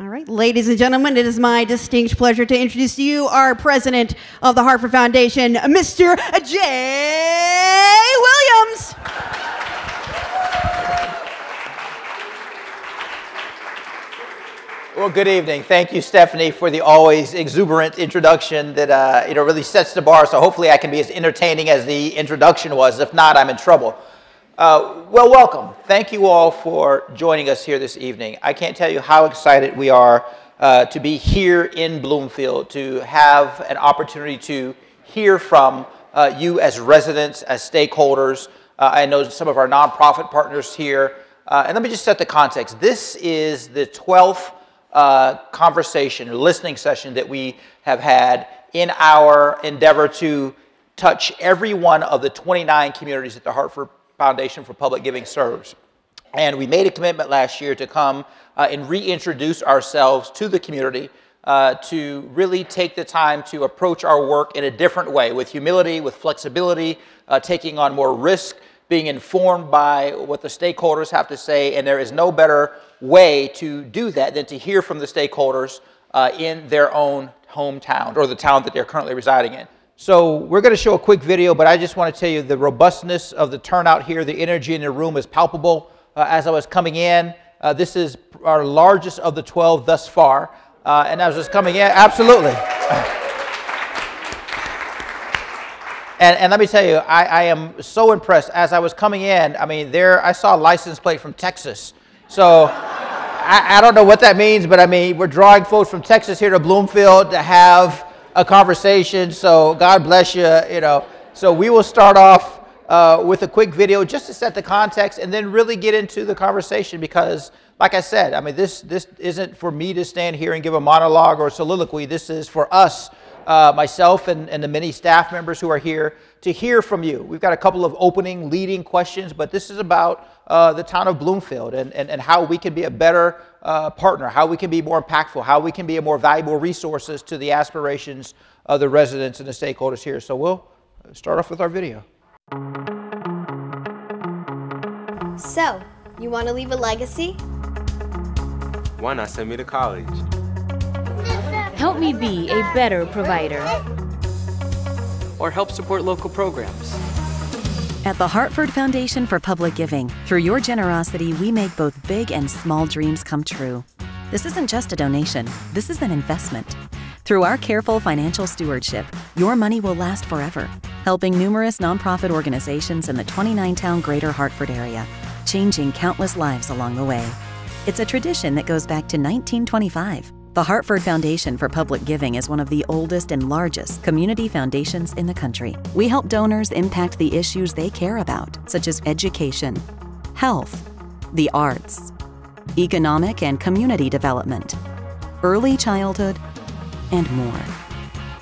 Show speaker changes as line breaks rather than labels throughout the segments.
All right, ladies and gentlemen, it is my distinct pleasure to introduce to you our president of the Hartford Foundation, Mr. Jay Williams.
Well, good evening. Thank you, Stephanie, for the always exuberant introduction that uh, you know really sets the bar. So hopefully, I can be as entertaining as the introduction was. If not, I'm in trouble. Uh, well, welcome. Thank you all for joining us here this evening. I can't tell you how excited we are uh, to be here in Bloomfield, to have an opportunity to hear from uh, you as residents, as stakeholders. Uh, I know some of our nonprofit partners here. Uh, and let me just set the context. This is the 12th uh, conversation, listening session that we have had in our endeavor to touch every one of the 29 communities that the Hartford Foundation for Public Giving serves. And we made a commitment last year to come uh, and reintroduce ourselves to the community uh, to really take the time to approach our work in a different way with humility, with flexibility, uh, taking on more risk, being informed by what the stakeholders have to say. And there is no better way to do that than to hear from the stakeholders uh, in their own hometown or the town that they're currently residing in. So we're going to show a quick video, but I just want to tell you the robustness of the turnout here, the energy in the room is palpable. Uh, as I was coming in, uh, this is our largest of the 12 thus far. Uh, and as I was coming in, absolutely. And, and, let me tell you, I, I, am so impressed. As I was coming in, I mean, there I saw a license plate from Texas. So I, I, don't know what that means, but I mean, we're drawing folks from Texas here to Bloomfield to have a conversation. So God bless you. You know, so we will start off uh, with a quick video just to set the context, and then really get into the conversation because, like I said, I mean, this this isn't for me to stand here and give a monologue or a soliloquy. This is for us. Uh, myself and, and the many staff members who are here to hear from you. We've got a couple of opening, leading questions, but this is about uh, the town of Bloomfield and, and, and how we can be a better uh, partner, how we can be more impactful, how we can be a more valuable resources to the aspirations of the residents and the stakeholders here. So we'll start off with our video.
So, you want to leave a legacy?
Why not send me to college?
Help me be a better provider.
Or help support local programs.
At the Hartford Foundation for Public Giving, through your generosity, we make both big and small dreams come true. This isn't just a donation, this is an investment. Through our careful financial stewardship, your money will last forever, helping numerous nonprofit organizations in the 29 town greater Hartford area, changing countless lives along the way. It's a tradition that goes back to 1925 the Hartford Foundation for Public Giving is one of the oldest and largest community foundations in the country. We help donors impact the issues they care about, such as education, health, the arts, economic and community development, early childhood, and more.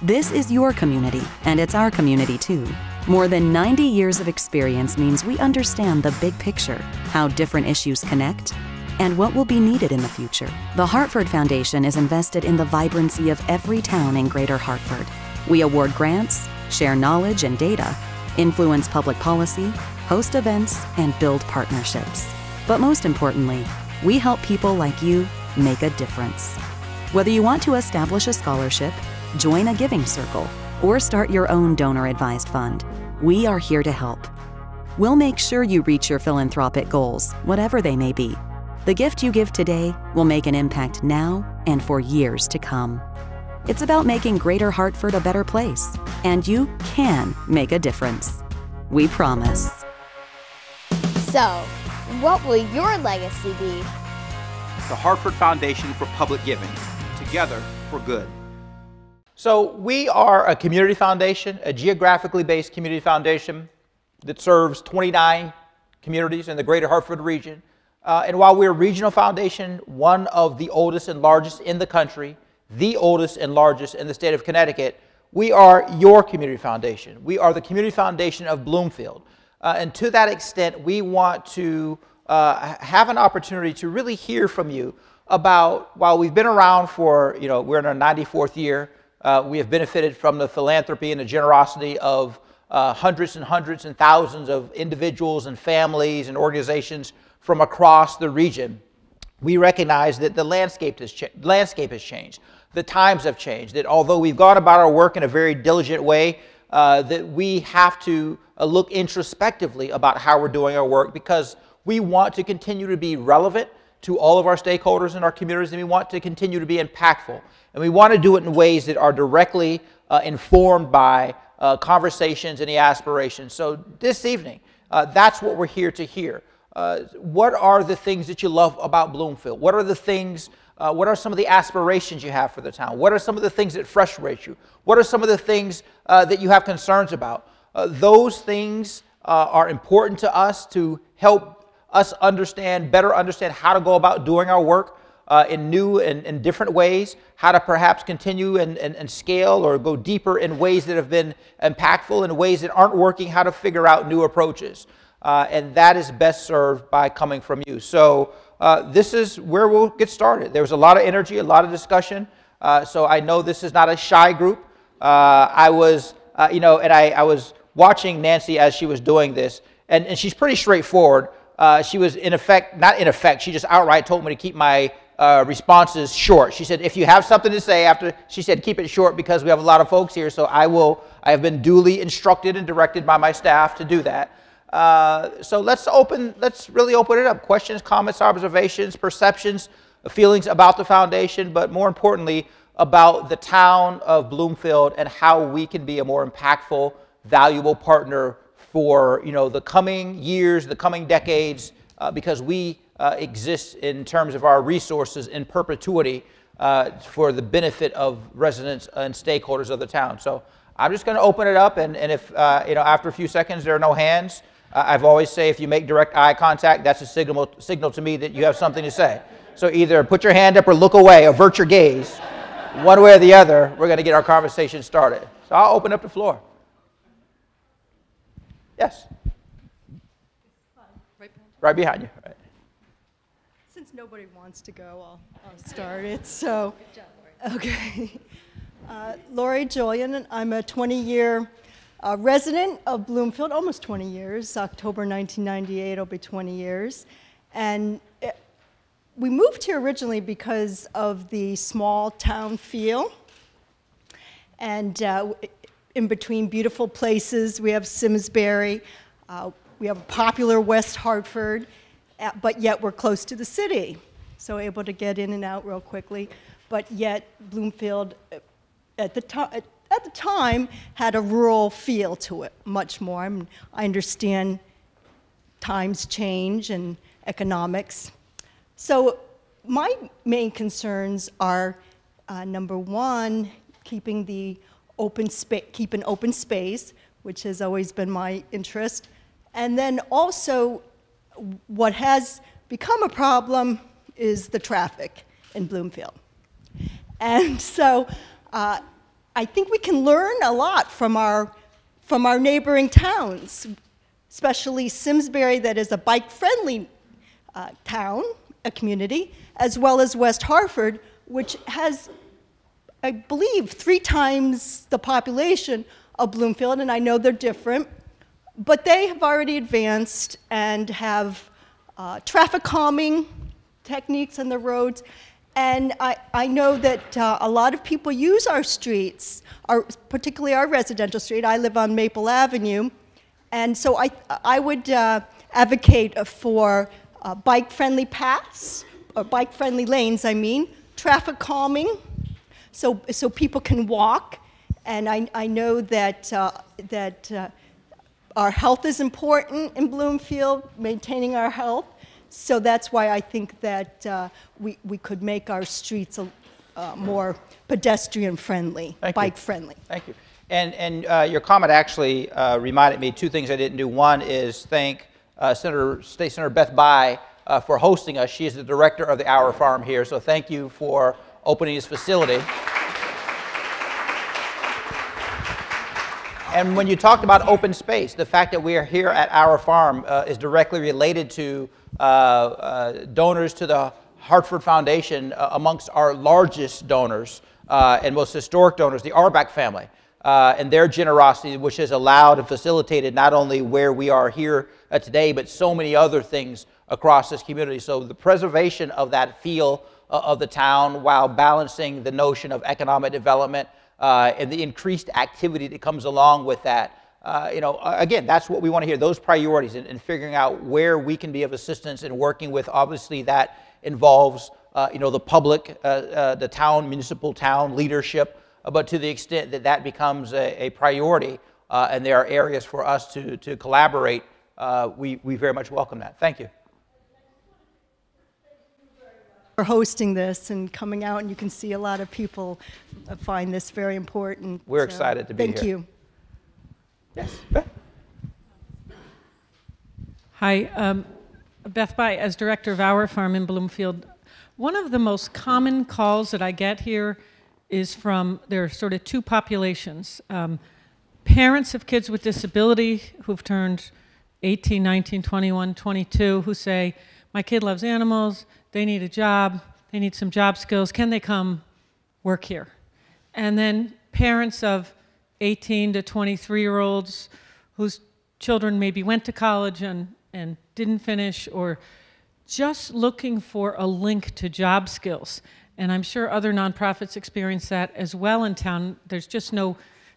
This is your community, and it's our community too. More than 90 years of experience means we understand the big picture, how different issues connect, and what will be needed in the future. The Hartford Foundation is invested in the vibrancy of every town in Greater Hartford. We award grants, share knowledge and data, influence public policy, host events, and build partnerships. But most importantly, we help people like you make a difference. Whether you want to establish a scholarship, join a giving circle, or start your own donor advised fund, we are here to help. We'll make sure you reach your philanthropic goals, whatever they may be, the gift you give today will make an impact now and for years to come. It's about making Greater Hartford a better place, and you can make a difference. We promise.
So, what will your legacy be?
The Hartford Foundation for Public Giving, together for good. So, we are a community foundation, a geographically based community foundation that serves 29 communities in the greater Hartford region. Uh, and while we're a regional foundation, one of the oldest and largest in the country, the oldest and largest in the state of Connecticut, we are your community foundation. We are the community foundation of Bloomfield. Uh, and to that extent, we want to uh, have an opportunity to really hear from you about, while we've been around for, you know, we're in our 94th year, uh, we have benefited from the philanthropy and the generosity of uh, hundreds and hundreds and thousands of individuals and families and organizations from across the region. we recognize that the landscape has, landscape has changed. The times have changed. That although we've gone about our work in a very diligent way, uh, that we have to uh, look introspectively about how we're doing our work because we want to continue to be relevant to all of our stakeholders in our communities and we want to continue to be impactful. And we want to do it in ways that are directly uh, informed by uh, conversations and the aspirations. So this evening, uh, that's what we're here to hear. Uh, what are the things that you love about Bloomfield? What are the things, uh, what are some of the aspirations you have for the town? What are some of the things that frustrate you? What are some of the things uh, that you have concerns about? those things are important to us to help us understand, better understand how to go about doing our work uh, in new and, and, different ways, how to perhaps continue and, and, and, scale or go deeper in ways that have been impactful, in ways that aren't working, how to figure out new approaches. Uh, and that is best served by coming from you. So uh, this is where we'll get started. There was a lot of energy, a lot of discussion. Uh, so I know this is not a shy group. Uh, I was, uh, you know, and I, I was watching Nancy as she was doing this, and, and she's pretty straightforward. Uh, she was in effect, not in effect, she just outright told me to keep my responses short. She said, if you have something to say after, she said, keep it short because we have a lot of folks here. So I will, I have been duly instructed and directed by my staff to do that. Uh, so let's open, let's really open it up. Questions, comments, observations, perceptions, feelings about the foundation, but more importantly, about the town of Bloomfield and how we can be a more impactful, valuable partner for you know the coming years, the coming decades, uh, because we uh, exist in terms of our resources in perpetuity uh, for the benefit of residents and stakeholders of the town. So I'm just going to open it up, and, and if, uh, you know, after a few seconds there are no hands, I've always say if you make direct eye contact, that's a signal, signal to me that you have something to say. So either put your hand up or look away, avert your gaze. One way or the other, we're going to get our conversation started. So I'll open up the floor. Yes. Right behind you. Right Since
nobody wants to go, I'll, I'll start it. So, okay. Uh, Lori Julian, I'm a 20-year uh, resident of Bloomfield, almost 20 years. October 1998 will be 20 years. And it, we moved here originally because of the small town feel. And uh, in between beautiful places, we have Simsbury, uh, we have a popular West Hartford, but yet we're close to the city, so able to get in and out real quickly. But yet Bloomfield, uh, at the time, at the time had a rural feel to it much more. I, I understand times change and economics. So my main concerns are uh, number one, keeping the open space, keep an open space, which has always been my interest, and then also what has become a problem is the traffic in Bloomfield. And so uh, I think we can learn a lot from our, from our neighboring towns, especially Simsbury, that is a bike-friendly uh, town, a community, as well as West Hartford, which has, I believe, three times the population of Bloomfield, and I know they're different, but they have already advanced and have uh, traffic calming techniques on the roads. And I, I know that uh, a lot of people use our streets, our, particularly our residential street. I live on Maple Avenue. And so I, I would uh, advocate for uh, bike-friendly paths, or bike-friendly lanes, I mean, traffic calming, so, so people can walk. And I, I know that, uh, that uh, our health is important in Bloomfield, maintaining our health. So that's why I think that uh, we, we could make our streets uh, more pedestrian friendly, Thank bike you. friendly.
Thank you. And, and uh, your comment actually uh, reminded me two things I didn't do. One is thank uh, Senator, State Senator Beth Bye uh, for hosting us. She is the director of the Auer Farm here. So thank you for opening this facility. And when you talked about open space, the fact that we are here at Auer Farm uh, is directly related to uh, uh, donors to the Hartford Foundation uh, amongst our largest donors uh, and most historic donors, the Auerbach family. Uh, and their generosity, which has allowed and facilitated not only where we are here today, but so many other things across this community. So the preservation of that feel of the town while balancing the notion of economic development uh, and the increased activity that comes along with that. Uh, you know, again, that's what we want to hear, those priorities and, and, figuring out where we can be of assistance and working with, obviously, that involves, uh, you know, the public, uh, uh, the town, municipal town leadership, but to the extent that that becomes a, a priority and there are areas for us to, to collaborate, we, we very much welcome that. Thank you
for hosting this and coming out, and you can see a lot of people find this very important.
We're so, excited to be
thank
here.
Thank you.
Yes.
Beth. Hi, um, Beth Bye, as director of Auer Farm in Bloomfield. One of the most common calls that I get here is from there are sort of two populations um, parents of kids with disability who've turned 18, 19, 21, 22, who say, My kid loves animals, they need a job, they need some job skills, can they come work here? And then parents of 18 to 23 year olds whose children maybe went to college and, and didn't finish, or just looking for a link to job skills. And I'm sure other nonprofits experience that as well in town. There's just no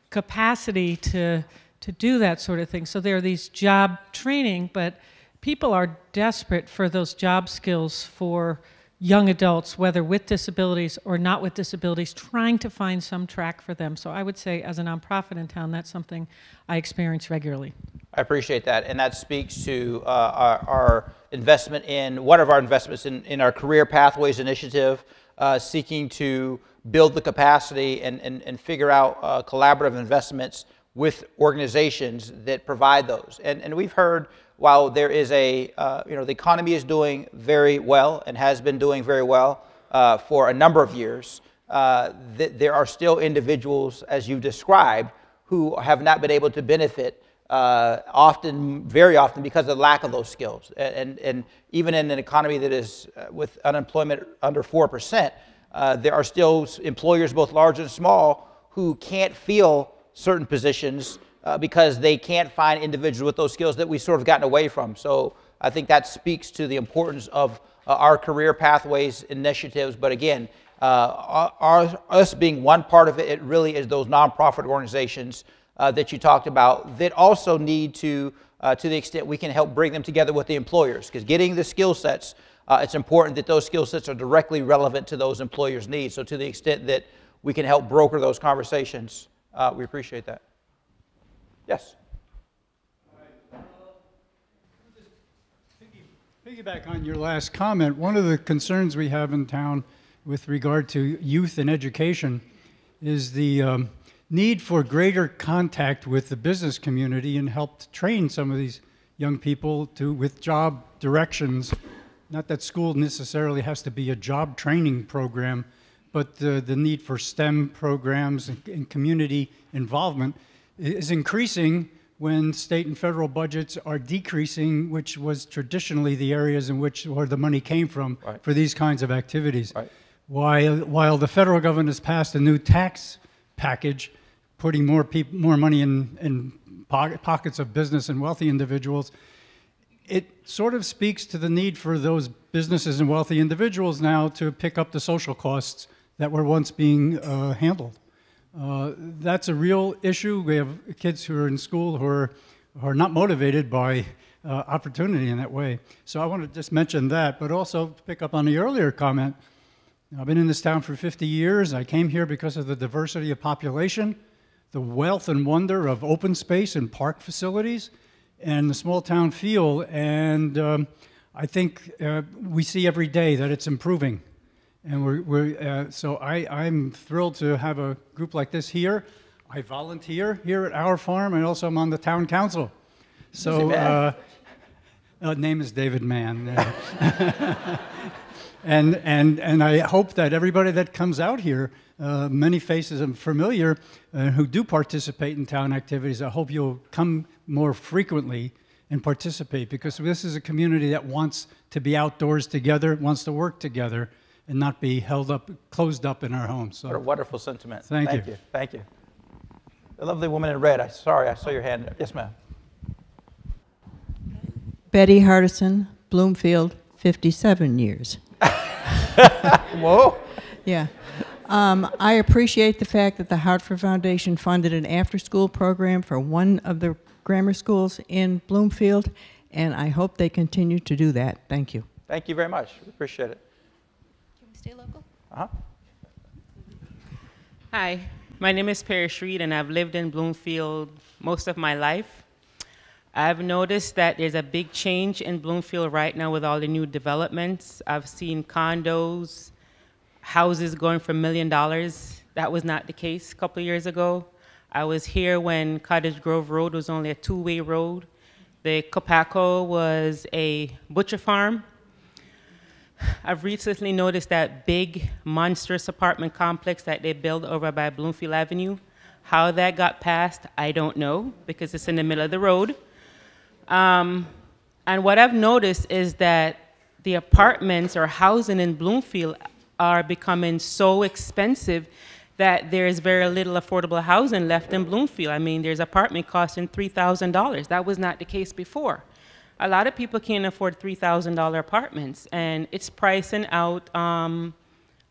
capacity to, to do that sort of thing. So there are these job training, but people are desperate for those job skills for young adults, whether with disabilities or not with disabilities, trying to find some track for them. So I would say, as a nonprofit in town, that's something I experience regularly.
I appreciate that, and that speaks to uh, our, our, investment in one of our investments in, in our Career Pathways Initiative, uh, seeking to build the capacity and, and, and figure out uh, collaborative investments with organizations that provide those. And, and we've heard while there is a, uh, you know, the economy is doing very well and has been doing very well uh, for a number of years, uh, th- there are still individuals, as you've described, who have not been able to benefit uh, often, very often, because of the lack of those skills. And, and, and even in an economy that is uh, with unemployment under 4%, uh, there are still employers, both large and small, who can't fill certain positions uh, because they can't find individuals with those skills that we've sort of gotten away from. So I think that speaks to the importance of uh, our career pathways initiatives. But again, uh, our, us being one part of it, it really is those nonprofit organizations uh, that you talked about that also need to, uh, to the extent we can help bring them together with the employers. Because getting the skill sets, uh, it's important that those skill sets are directly relevant to those employers' needs. So to the extent that we can help broker those conversations, we appreciate that. Yes.
Piggyback on your last comment, one of the concerns we have in town with regard to youth and education is the um, need for greater contact with the business community and help to train some of these young people to with job directions. Not that school necessarily has to be a job training program, but the, the need for STEM programs and, and community involvement is increasing when state and federal budgets are decreasing, which was traditionally the areas in which where the money came from right. for these kinds of activities. Right. While, while the federal government has passed a new tax package, putting more, peop- more money in, in pockets of business and wealthy individuals, it sort of speaks to the need for those businesses and wealthy individuals now to pick up the social costs that were once being uh, handled. Uh, that's a real issue. We have kids who are in school who are, who are not motivated by uh, opportunity in that way. So I want to just mention that, but also pick up on the earlier comment. I've been in this town for 50 years. I came here because of the diversity of population, the wealth and wonder of open space and park facilities, and the small town feel. And um, I think uh, we see every day that it's improving. And we're, we're uh, so I, I'm thrilled to have a group like this here. I volunteer here at Auer Farm, and also I'm on the town council. So, uh, uh, name is David Mann. and, and, and I hope that everybody that comes out here, uh, many faces are familiar uh, who do participate in town activities. I hope you'll come more frequently and participate because this is a community that wants to be outdoors together, wants to work together and not be held up, closed up in our homes.
So, what a wonderful sentiment.
Thank,
thank
you.
you. Thank you. The lovely woman in red. I sorry, I saw your hand. Yes, ma'am.
Betty Hardison, Bloomfield 57 years.
Whoa.
Yeah. Um, I appreciate the fact that the Hartford Foundation funded an after-school program for one of the grammar schools in Bloomfield, and I hope they continue to do that. Thank you.
Thank you very much. We appreciate it.
Can we stay local?
Uh-huh.
Hi, my name is Perry Reed, and I've lived in Bloomfield most of my life. I've noticed that there's a big change in Bloomfield right now with all the new developments. I've seen condos, houses going for a million dollars. That was not the case a couple of years ago. I was here when Cottage Grove Road was only a two-way road. The Copaco was a butcher farm. I've recently noticed that big monstrous apartment complex that they built over by Bloomfield Avenue. How that got passed, I don't know because it's in the middle of the road. Um, and what I've noticed is that the apartments or housing in Bloomfield are becoming so expensive that there's very little affordable housing left in Bloomfield. I mean, there's apartment costing $3,000. That was not the case before. A lot of people can't afford $3,000 apartments, and it's pricing out um,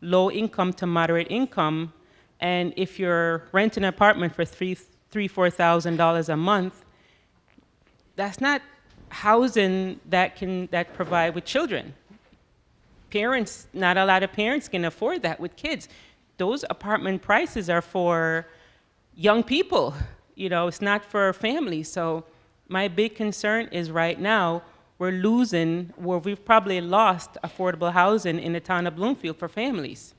low income to moderate income. And if you're renting an apartment for three, three, four thousand dollars a month, that's not housing that can that provide with children. Parents, not a lot of parents can afford that with kids. Those apartment prices are for young people. You know, it's not for families. So my big concern is right now we're losing, where we've probably lost affordable housing in the town of Bloomfield for families.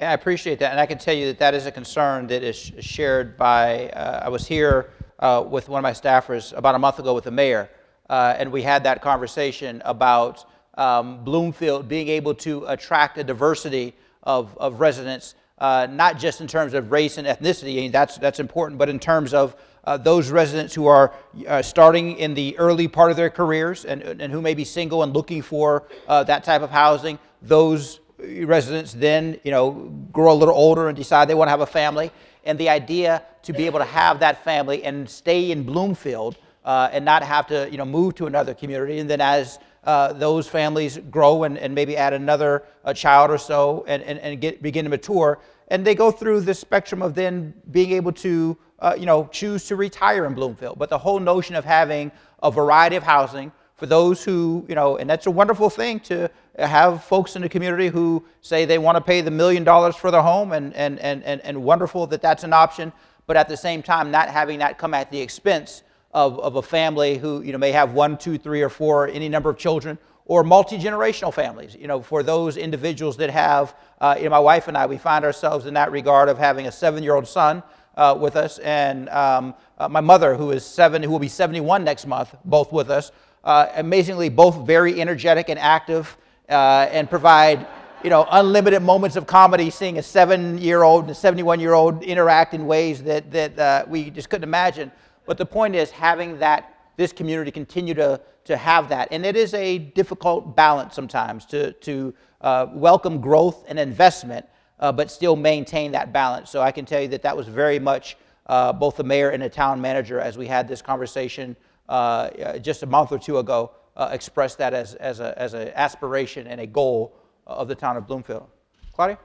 Yeah, I appreciate that, and I can tell you that that is a concern that is shared by. Uh, I was here uh, with one of my staffers about a month ago with the mayor, uh, and we had that conversation about um, Bloomfield being able to attract a diversity of, of residents, uh, not just in terms of race and ethnicity, mean, that's, that's important, but in terms of uh, those residents who are uh, starting in the early part of their careers and, and who may be single and looking for uh, that type of housing. Those residents then, you know, grow a little older and decide they want to have a family. And the idea to be able to have that family and stay in Bloomfield uh, and not have to, you know, move to another community. And then as uh, those families grow and, and maybe add another a child or so and, and, and get, begin to mature, and they go through the spectrum of then being able to uh, you know, choose to retire in Bloomfield. But the whole notion of having a variety of housing for those who, you know, and that's a wonderful thing to have folks in the community who say they want to pay the million dollars for their home and, and, and, and, and wonderful that that's an option, but at the same time, not having that come at the expense of, of a family who, you know, may have one, two, three, or four, any number of children, or multi-generational families, you know, for those individuals that have, uh, you know, my wife and I, we find ourselves in that regard of having a seven-year-old son uh, with us, and um, uh, my mother, who is seven, who will be 71 next month, both with us. Uh, amazingly, both very energetic and active, uh, and provide you know unlimited moments of comedy, seeing a seven-year-old and a 71-year-old interact in ways that that uh, we just couldn't imagine. But the point is, having that this community continue to to have that, and it is a difficult balance sometimes to to uh, welcome growth and investment uh, but still maintain that balance. So I can tell you that that was very much uh, both the mayor and the town manager, as we had this conversation uh, uh just a month or two ago, uh, expressed that as, as an as a aspiration and a goal of the town of Bloomfield. Claudia?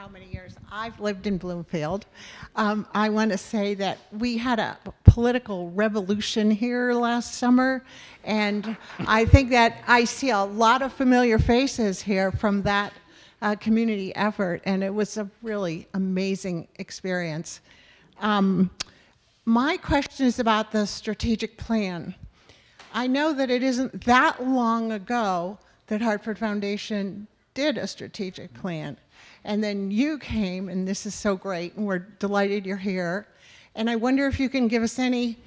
How many years I've lived in Bloomfield. Um, I want to say that we had a political revolution here last summer, and I think that I see a lot of familiar faces here from that uh, community effort, and it was a really amazing experience. Um, my question is about the strategic plan. I know that it isn't that long ago that Hartford Foundation did a strategic plan. And then you came, and this is so great, and we're delighted you're here. And I wonder if you can give us any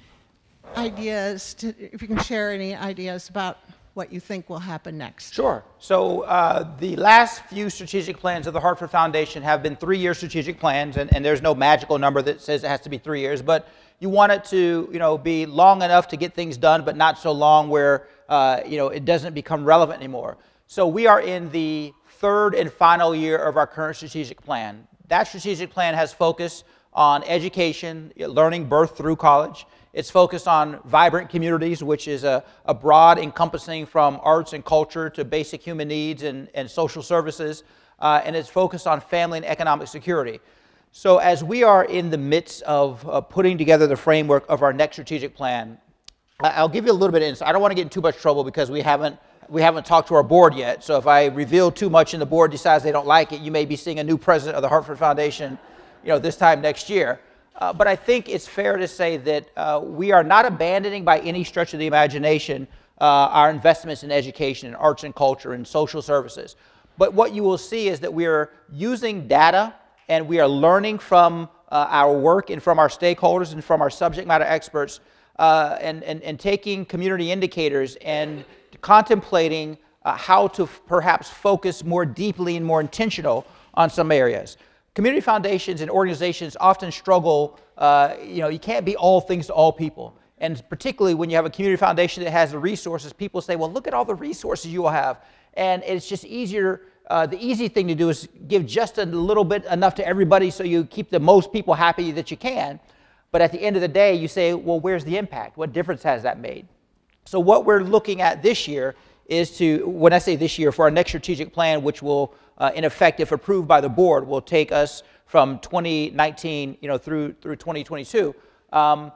ideas, to, if you can share any ideas about what you think will happen next.
Sure. So uh, the last few strategic plans of the Hartford Foundation have been three-year strategic plans, and, and, there's no magical number that says it has to be three years, but you want it to, you know, be long enough to get things done, but not so long where, uh, you know, it doesn't become relevant anymore. So we are in the third and final year of our current strategic plan. That strategic plan has focus on education, learning birth through college. It's focused on vibrant communities, which is a, a broad encompassing from arts and culture to basic human needs and, and social services. Uh, and it's focused on family and economic security. So, as we are in the midst of uh, putting together the framework of our next strategic plan, I'll give you a little bit of insight. I don't want to get in too much trouble because we haven't we haven't talked to our board yet. So if I reveal too much and the board decides they don't like it, you may be seeing a new president of the Hartford Foundation, you know, this time next year. Uh, but I think it's fair to say that uh, we are not abandoning by any stretch of the imagination uh, our investments in education and arts and culture and social services. But what you will see is that we are using data and we are learning from uh, our work and from our stakeholders and from our subject matter experts uh, and, and, and taking community indicators and contemplating uh, how to perhaps focus more deeply and more intentional on some areas. Community foundations and organizations often struggle, uh, you know, you can't be all things to all people. And particularly when you have a community foundation that has the resources, people say, well, look at all the resources you will have. And it's just easier uh, the easy thing to do is give just a little bit enough to everybody so you keep the most people happy that you can. But at the end of the day, you say, well, where's the impact? What difference has that made? So, what we're looking at this year is to, when I say this year, for our next strategic plan, which will, uh, in effect, if approved by the board, will take us from 2019 you know, through, through 2022. Um,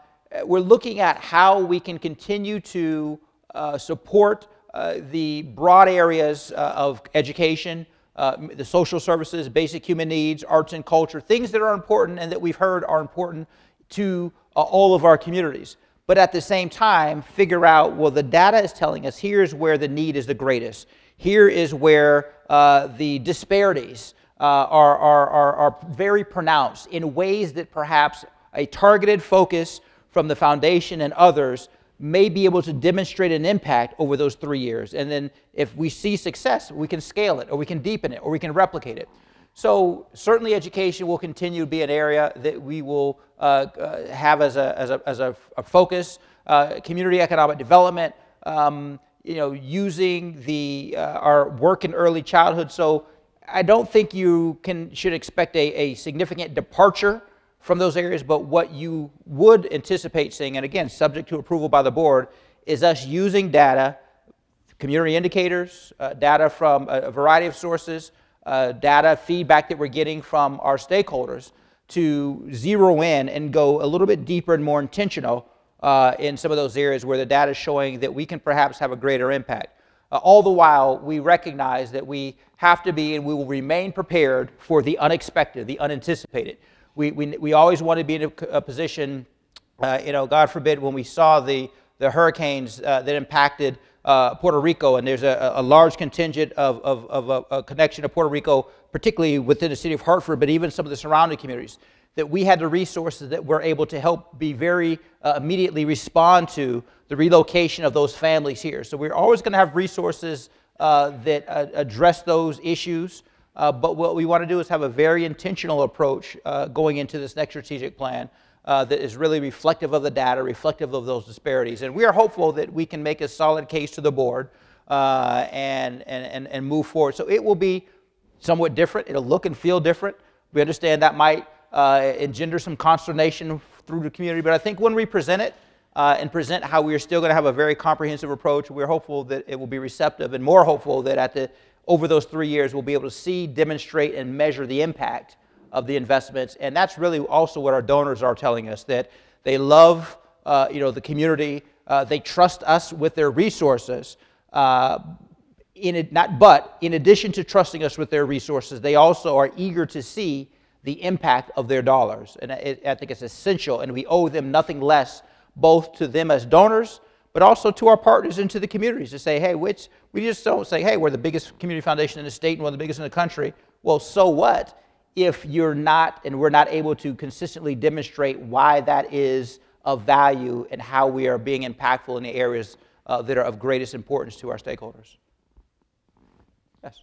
we're looking at how we can continue to uh, support uh, the broad areas uh, of education, uh, the social services, basic human needs, arts and culture, things that are important and that we've heard are important to all of our communities. But at the same time, figure out, well, the data is telling us here's where the need is the greatest. Here is where uh, the disparities uh, are, are, are, are very pronounced in ways that perhaps a targeted focus from the foundation and others may be able to demonstrate an impact over those three years. And then if we see success, we can scale it, or we can deepen it, or we can replicate it. So certainly education will continue to be an area that we will uh, uh, have as a, as a, as a, a focus. Uh, community economic development, um, you know, using the, uh, our work in early childhood. So I don't think you can, should expect a, a significant departure from those areas, but what you would anticipate seeing, and again, subject to approval by the board, is us using data, community indicators, uh, data from a, a, variety of sources, uh, data feedback that we're getting from our stakeholders to zero in and go a little bit deeper and more intentional uh, in some of those areas where the data is showing that we can perhaps have a greater impact. Uh, all the while, we recognize that we have to be and we will remain prepared for the unexpected, the unanticipated we, we, we always want to be in a, a position, uh, you know, God forbid, when we saw the, the hurricanes uh, that impacted uh, Puerto Rico, and there's a, a large contingent of, of, of a, a, connection to Puerto Rico, particularly within the city of Hartford, but even some of the surrounding communities, that we had the resources that were able to help be very uh, immediately respond to the relocation of those families here. So we're always going to have resources uh, that uh, address those issues. Uh, but what we want to do is have a very intentional approach uh, going into this next strategic plan uh, that is really reflective of the data, reflective of those disparities. And we are hopeful that we can make a solid case to the board uh, and, and, and, move forward. So it will be somewhat different. It'll look and feel different. We understand that might uh, engender some consternation through the community, but I think when we present it, uh, and present how we are still going to have a very comprehensive approach. We're hopeful that it will be receptive and more hopeful that at the over those three years, we'll be able to see, demonstrate, and measure the impact of the investments. And that's really also what our donors are telling us that they love uh, you know, the community, uh, they trust us with their resources. Uh, in not but, in addition to trusting us with their resources, they also are eager to see the impact of their dollars. And I, I think it's essential, and we owe them nothing less, both to them as donors but also to our partners and to the communities to say, hey, which, we just don't say, hey, we're the biggest community foundation in the state and one of the biggest in the country. Well, so what if you're not and we're not able to consistently demonstrate why that is of value and how we are being impactful in the areas uh, that are of greatest importance to our stakeholders? Yes.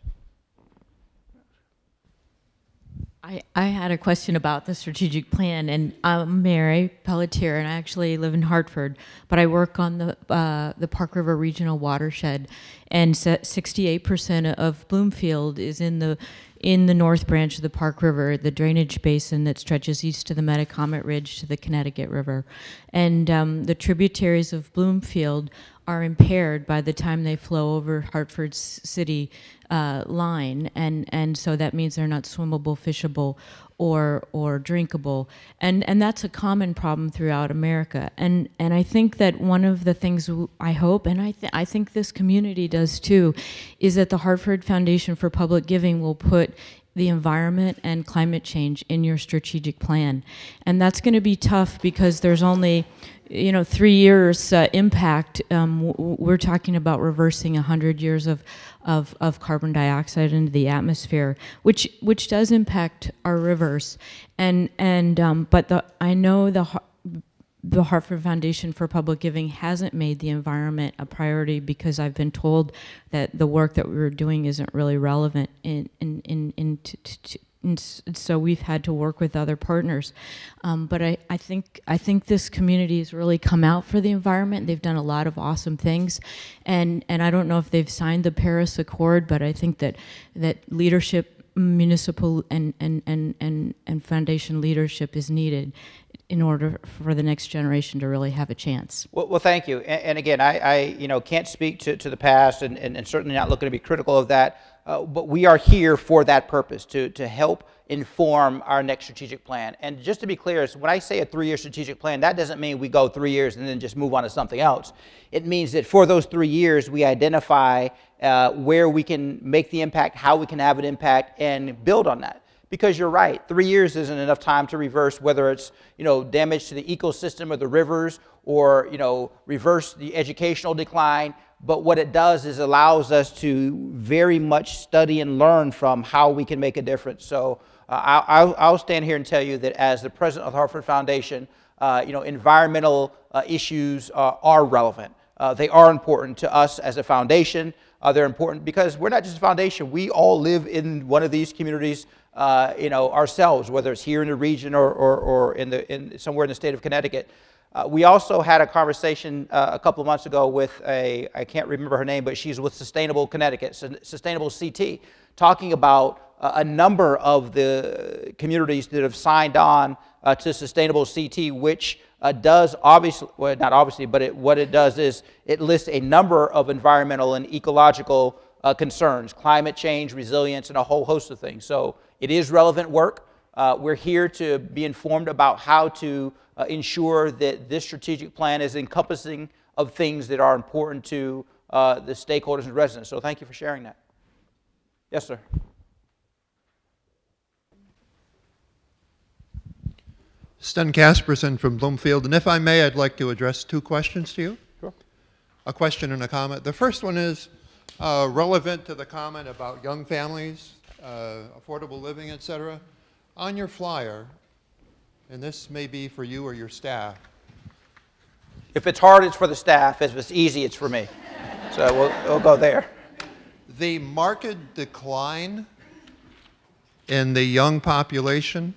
I, I had a question about the strategic plan, and I'm Mary Pelletier, and I actually live in Hartford, but I work on the uh, the Park River Regional Watershed, and 68% of Bloomfield is in the in the North Branch of the Park River, the drainage basin that stretches east to the Metacomet Ridge to the Connecticut River. And um, the tributaries of Bloomfield are impaired by the time they flow over Hartford city uh, line, and, and so that means they're not swimmable, fishable, or or drinkable, and and that's a common problem throughout America. And and I think that one of the things I hope, and I th- I think this community does too, is that the Hartford Foundation for Public Giving will put the environment and climate change in your strategic plan. And that's going to be tough because there's only you know, three years uh, impact, um, we're talking about reversing 100 years of, of, of, carbon dioxide into the atmosphere, which, which does impact our rivers. And, and, um, but the, I know the, the Hartford Foundation for Public Giving hasn't made the environment a priority because I've been told that the work that we were doing isn't really relevant in, in, in, in and so we've had to work with other partners. Um, but I, I think I think this community has really come out for the environment. They've done a lot of awesome things, and and I don't know if they've signed the Paris Accord, but I think that that leadership, municipal and and and and, and foundation leadership is needed in order for the next generation to really have a chance.
Well, well thank you. And, and again, I, I, you know can't speak to, to the past, and, and, and certainly not looking to be critical of that. Uh, but we are here for that purpose, to, to help inform our next strategic plan. And just to be clear, when I say a three-year strategic plan, that doesn't mean we go three years and then just move on to something else. It means that for those three years, we identify uh, where we can make the impact, how we can have an impact, and build on that. Because you're right, three years isn't enough time to reverse whether it's you know damage to the ecosystem or the rivers, or you know reverse the educational decline but what it does is allows us to very much study and learn from how we can make a difference. So uh, I'll, I'll, stand here and tell you that as the president of the Hartford Foundation, uh, you know, environmental uh, issues uh, are relevant. Uh, they are important to us as a foundation. Uh, they're important because we're not just a foundation. We all live in one of these communities, you know, ourselves, whether it's here in the region or, or, or in the, in somewhere in the state of Connecticut. Uh, we also had a conversation uh, a couple of months ago with a, I can't remember her name, but she's with Sustainable Connecticut, Sustainable CT, talking about uh, a number of the communities that have signed on uh, to Sustainable CT, which uh, does obviously, well, not obviously, but it, what it does is it lists a number of environmental and ecological uh, concerns, climate change, resilience, and a whole host of things. So it is relevant work. we're here to be informed about how to uh, ensure that this strategic plan is encompassing of things that are important to uh, the stakeholders and residents. So thank you for sharing that. Yes, sir.
Sten Casperson from Bloomfield. And if I may, I'd like to address two questions to you.
Sure.
A question and a comment. The first one is uh, relevant to the comment about young families, uh, affordable living, et cetera. On your flyer, and this may be for you or your staff.
If it's hard, it's for the staff. If it's easy, it's for me. So we'll, we'll go there.
The market decline in the young population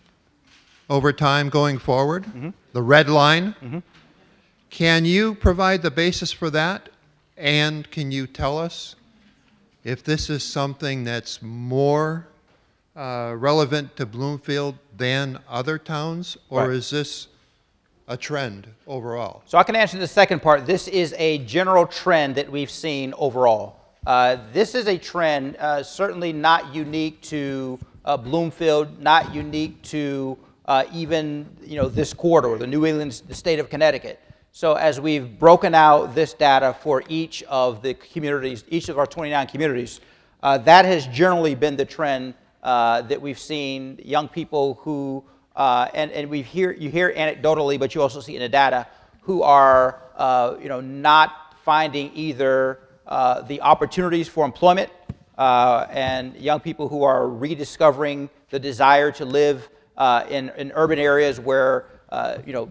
over time going forward, mm-hmm. the red line, mm-hmm. can you provide the basis for that? And can you tell us if this is something that's more uh, relevant to Bloomfield than other towns, or right. is this a trend overall?
So I can answer the second part. This is a general trend that we've seen overall. Uh, this is a trend uh, certainly not unique to uh, Bloomfield, not unique to uh, even you know this quarter the New England, the state of Connecticut. So as we've broken out this data for each of the communities, each of our 29 communities, uh, that has generally been the trend uh, that we've seen young people who, uh, and, and we hear, you hear anecdotally, but you also see in the data, who are uh, you know, not finding either uh, the opportunities for employment and young people who are rediscovering the desire to live in, in urban areas where you know,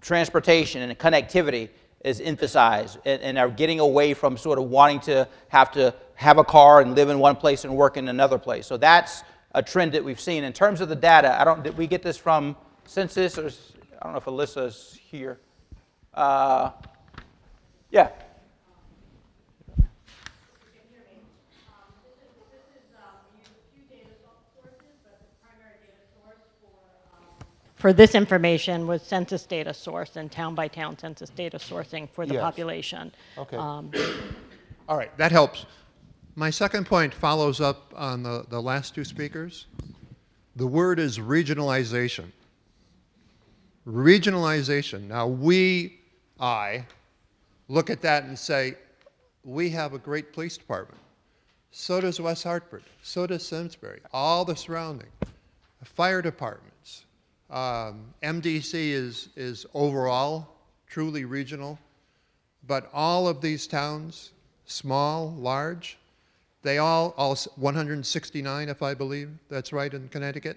transportation and connectivity is emphasized and, and, are getting away from sort of wanting to have to have a car and live in one place and work in another place. So that's a trend that we've seen. In terms of the data, I don't, did we get this from census or I don't know if Alyssa's here. Uh, yeah.
For this information was census data source and town-by-town census data sourcing for the
Yes.
population.
Okay.
Um,
All right, that helps. My second point follows up on the, the last two speakers. The word is regionalization. Regionalization. Now, we, I, look at that and say, we have a great police department. So does West Hartford. So does Simsbury. All the surrounding. Fire departments. Um, MDC is, is overall truly regional. But all of these towns, small, large, they all, all 169, if I believe that's right in Connecticut,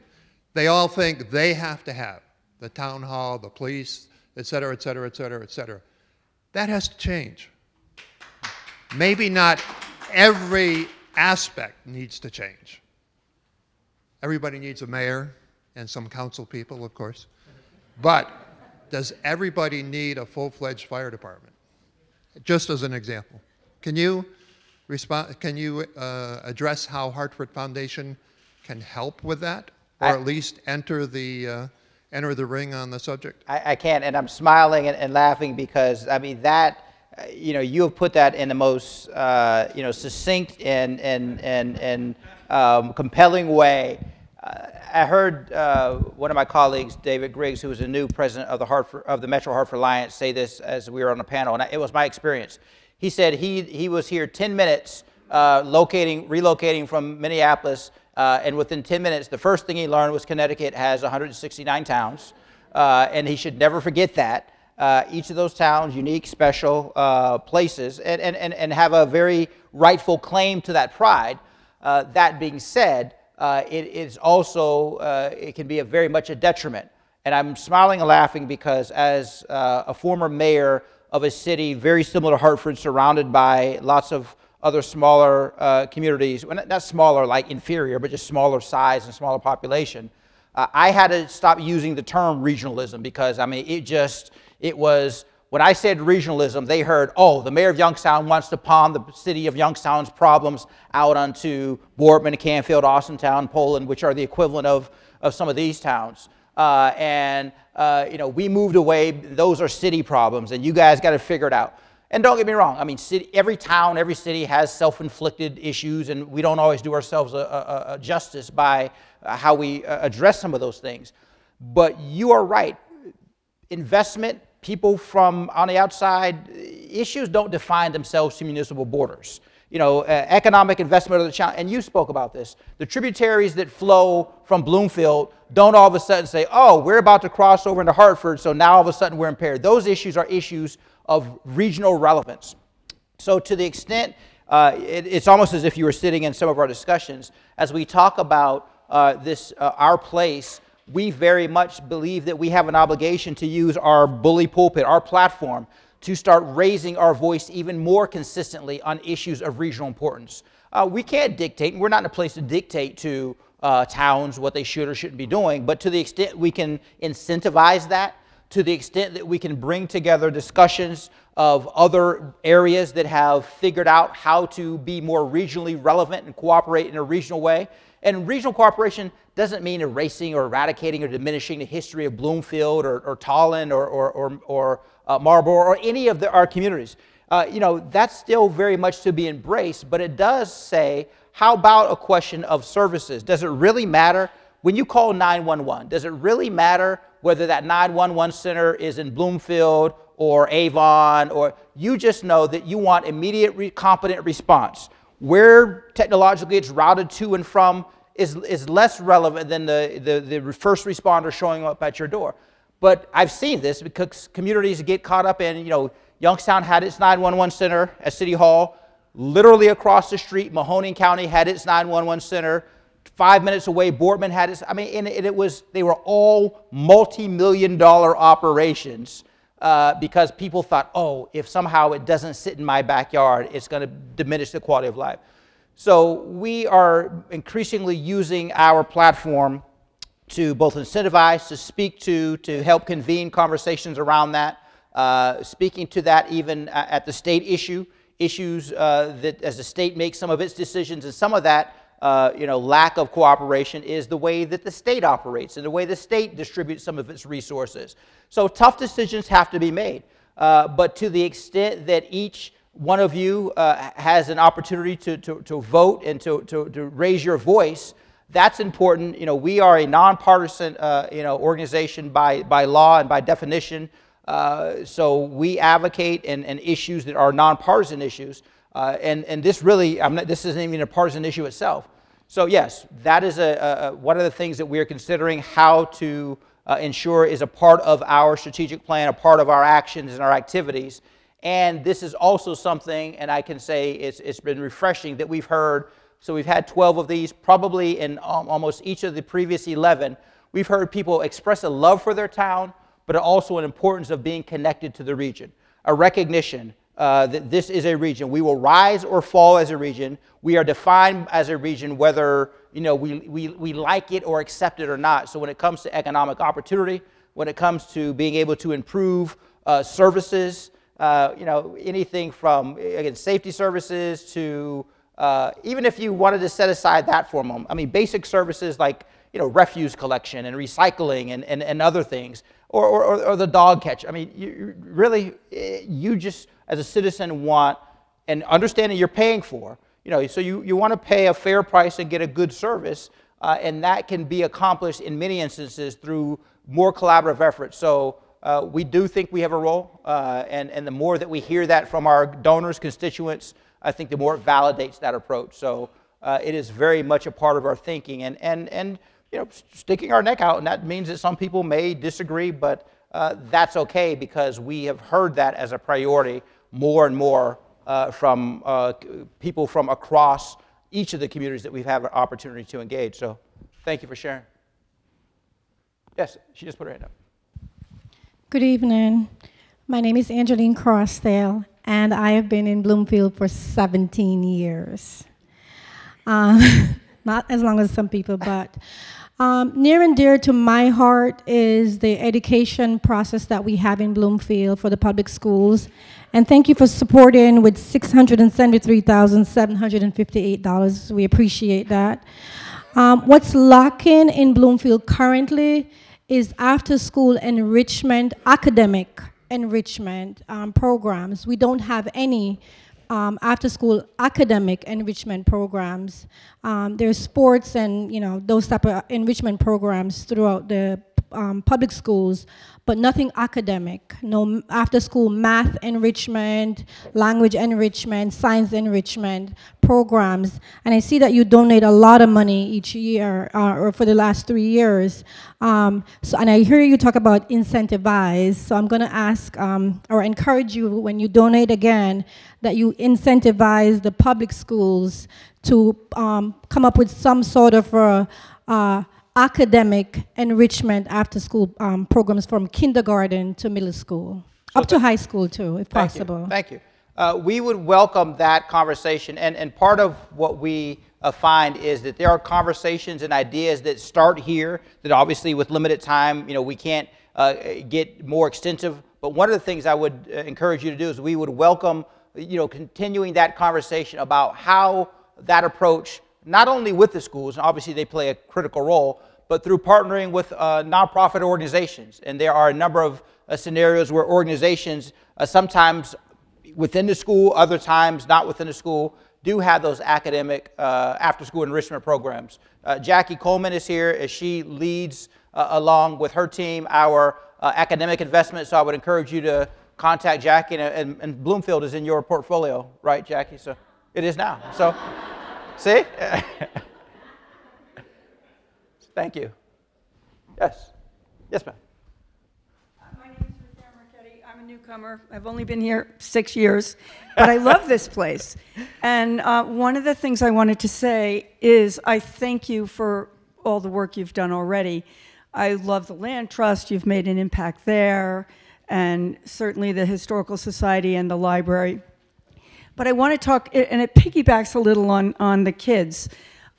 they all think they have to have the town hall, the police, et cetera, et cetera, et cetera, et cetera. That has to change. Maybe not every aspect needs to change. Everybody needs a mayor and some council people, of course. But does everybody need a full-fledged fire department? Just as an example. Can you respond, can you uh, address how Hartford Foundation can help with that? Or
I-
at least enter the, uh, enter the ring on the subject?
I, I can't, and I'm smiling and, and laughing because I mean that, uh, you know, you have put that in the most, uh, you know, succinct and and and and um, compelling way. I heard uh, one of my colleagues, David Griggs, who was the new president of the Hartford of the Metro Hartford Alliance, say this as we were on a panel, and it was my experience. He said he he was here 10 minutes, uh, locating relocating from Minneapolis. Uh, and within 10 minutes, the first thing he learned was Connecticut has 169 towns, uh, and he should never forget that. Uh, each of those towns, unique, special uh, places, and, and, and, and have a very rightful claim to that pride. That being said, uh, it is also, uh, it can be a very much a detriment. And I'm smiling and laughing because as uh, a former mayor of a city very similar to Hartford, surrounded by lots of other smaller uh, communities, well, not- not smaller like inferior, but just smaller size and smaller population. Uh, I had to stop using the term regionalism because I mean it just it was when I said regionalism, they heard, oh, the mayor of Youngstown wants to pawn the city of Youngstown's problems out onto Boardman, Canfield, Austintown, Poland, which are the equivalent of, of some of these towns. Uh, and uh, you know, we moved away. Those are city problems, and you guys got to figure it out. And don't get me wrong. I mean, city, every town, every city has self-inflicted issues, and we don't always do ourselves a, a, a justice by uh, how we uh, address some of those things. But you are right. Investment, people from on the outside, issues don't define themselves to municipal borders. You know, uh, economic investment of the challenge, and you spoke about this. The tributaries that flow from Bloomfield don't all of a sudden say, oh, we're about to cross over into Hartford, so now all of a sudden we're impaired. Those issues are issues of regional relevance. So, to the extent, uh, it, it's almost as if you were sitting in some of our discussions as we talk about uh, this, uh, our place. We very much believe that we have an obligation to use our bully pulpit, our platform, to start raising our voice even more consistently on issues of regional importance. Uh, we can't dictate, and we're not in a place to dictate to uh, towns what they should or shouldn't be doing, but to the extent we can incentivize that, to the extent that we can bring together discussions of other areas that have figured out how to be more regionally relevant and cooperate in a regional way. And regional cooperation doesn't mean erasing or eradicating or diminishing the history of Bloomfield or, or Tolland or, or, or, or uh, Marlborough or any of the, our communities. Uh, you know, that's still very much to be embraced, but it does say, how about a question of services? Does it really matter when you call 911? Does it really matter whether that 911 center is in Bloomfield or Avon or you just know that you want immediate re- competent response? Where technologically it's routed to and from is, is less relevant than the, the, the first responder showing up at your door. But I've seen this because communities get caught up in, you know, Youngstown had its 911 center at City Hall. Literally across the street, Mahoning County had its 911 center. Five minutes away, Boardman had its. I mean, and it, it was they were all multi-million dollar operations uh, because people thought, oh, if somehow it doesn't sit in my backyard, it's going to diminish the quality of life. So we are increasingly using our platform to both incentivize, to speak to, to help convene conversations around that, uh, speaking to that even at the state issue, issues uh, that as the state makes some of its decisions, and some of that uh, you know, lack of cooperation is the way that the state operates and the way the state distributes some of its resources. So tough decisions have to be made. Uh, but to the extent that each one of you uh, has an opportunity to, to, to vote and to, to, to, raise your voice, that's important. You know, we are a nonpartisan, uh, you know, organization by, by law and by definition. Uh, so we advocate and, and issues that are nonpartisan issues. Uh, and, and this really, not, this isn't even a partisan issue itself. So yes, that is a, a, one of the things that we are considering how to uh, ensure is a part of our strategic plan, a part of our actions and our activities. And this is also something, and I can say it's, it's been refreshing that we've heard. So we've had 12 of these, probably in almost each of the previous 11. We've heard people express a love for their town, but also an importance of being connected to the region, a recognition uh, that this is a region. We will rise or fall as a region. We are defined as a region whether you know, we, we, we like it or accept it or not. So when it comes to economic opportunity, when it comes to being able to improve uh, services, uh, you know, anything from, again, safety services to uh, even if you wanted to set aside that for a moment, I mean, basic services like, you know, refuse collection and recycling and, and, and other things, or, or, or the dog catcher. I mean, you, really, eh, you just, as a citizen, want and understanding you're paying for, you know, so you, you want to pay a fair price and get a good service, uh, and that can be accomplished in many instances through more collaborative efforts. So uh, we do think we have a role, uh, and, and the more that we hear that from our donors, constituents, I think the more it validates that approach. So uh, it is very much a part of our thinking, and, and, and you know, sticking our neck out, and that means that some people may disagree, but uh, that's okay because we have heard that as a priority more and more uh, from uh, people from across each of the communities that we've had an opportunity to engage. So thank you for sharing. Yes, she just put her hand up.
Good evening. My name is Angeline Crossdale, and I have been in Bloomfield for 17 years. Um, not as long as some people, but um, near and dear to my heart is the education process that we have in Bloomfield for the public schools. And thank you for supporting with $673,758. We appreciate that. Um, what's lacking in Bloomfield currently is after school enrichment, academic enrichment um, programs. We don't have any um, after school academic enrichment programs. Um, there's sports and you know those type of enrichment programs throughout the um, public schools, but nothing academic. No after school math enrichment, language enrichment, science enrichment programs. And I see that you donate a lot of money each year, uh, or for the last three years. Um, so, and I hear you talk about incentivize. So I'm going to ask um, or encourage you when you donate again that you incentivize the public schools to um, come up with some sort of a, uh, academic enrichment after school um, programs from kindergarten to middle school, so up to high school too, if
thank
possible.
You. Thank you. Uh, we would welcome that conversation, and, and part of what we uh, find is that there are conversations and ideas that start here that obviously with limited time, you know, we can't uh, get more extensive. But one of the things I would uh, encourage you to do is we would welcome, you know, continuing that conversation about how that approach, not only with the schools, and obviously they play a critical role, but through partnering with uh, nonprofit organizations. And there are a number of uh, scenarios where organizations, uh, sometimes within the school, other times not within the school, do have those academic uh, after school enrichment programs. Uh, Jackie Coleman is here as she leads, uh, along with her team, our academic investment. So I would encourage you to contact Jackie, and, and, and Bloomfield is in your portfolio, right, Jackie? So it is now. So, see? Thank you. Yes. Yes, ma'am.
My name is Ruth. I'm a newcomer. I've only been here six years, but I love this place. And uh, one of the things I wanted to say is I thank you for all the work you've done already. I love the Land Trust. You've made an impact there, and certainly the Historical Society and the library. But I want to talk, and it piggybacks a little on, on the kids.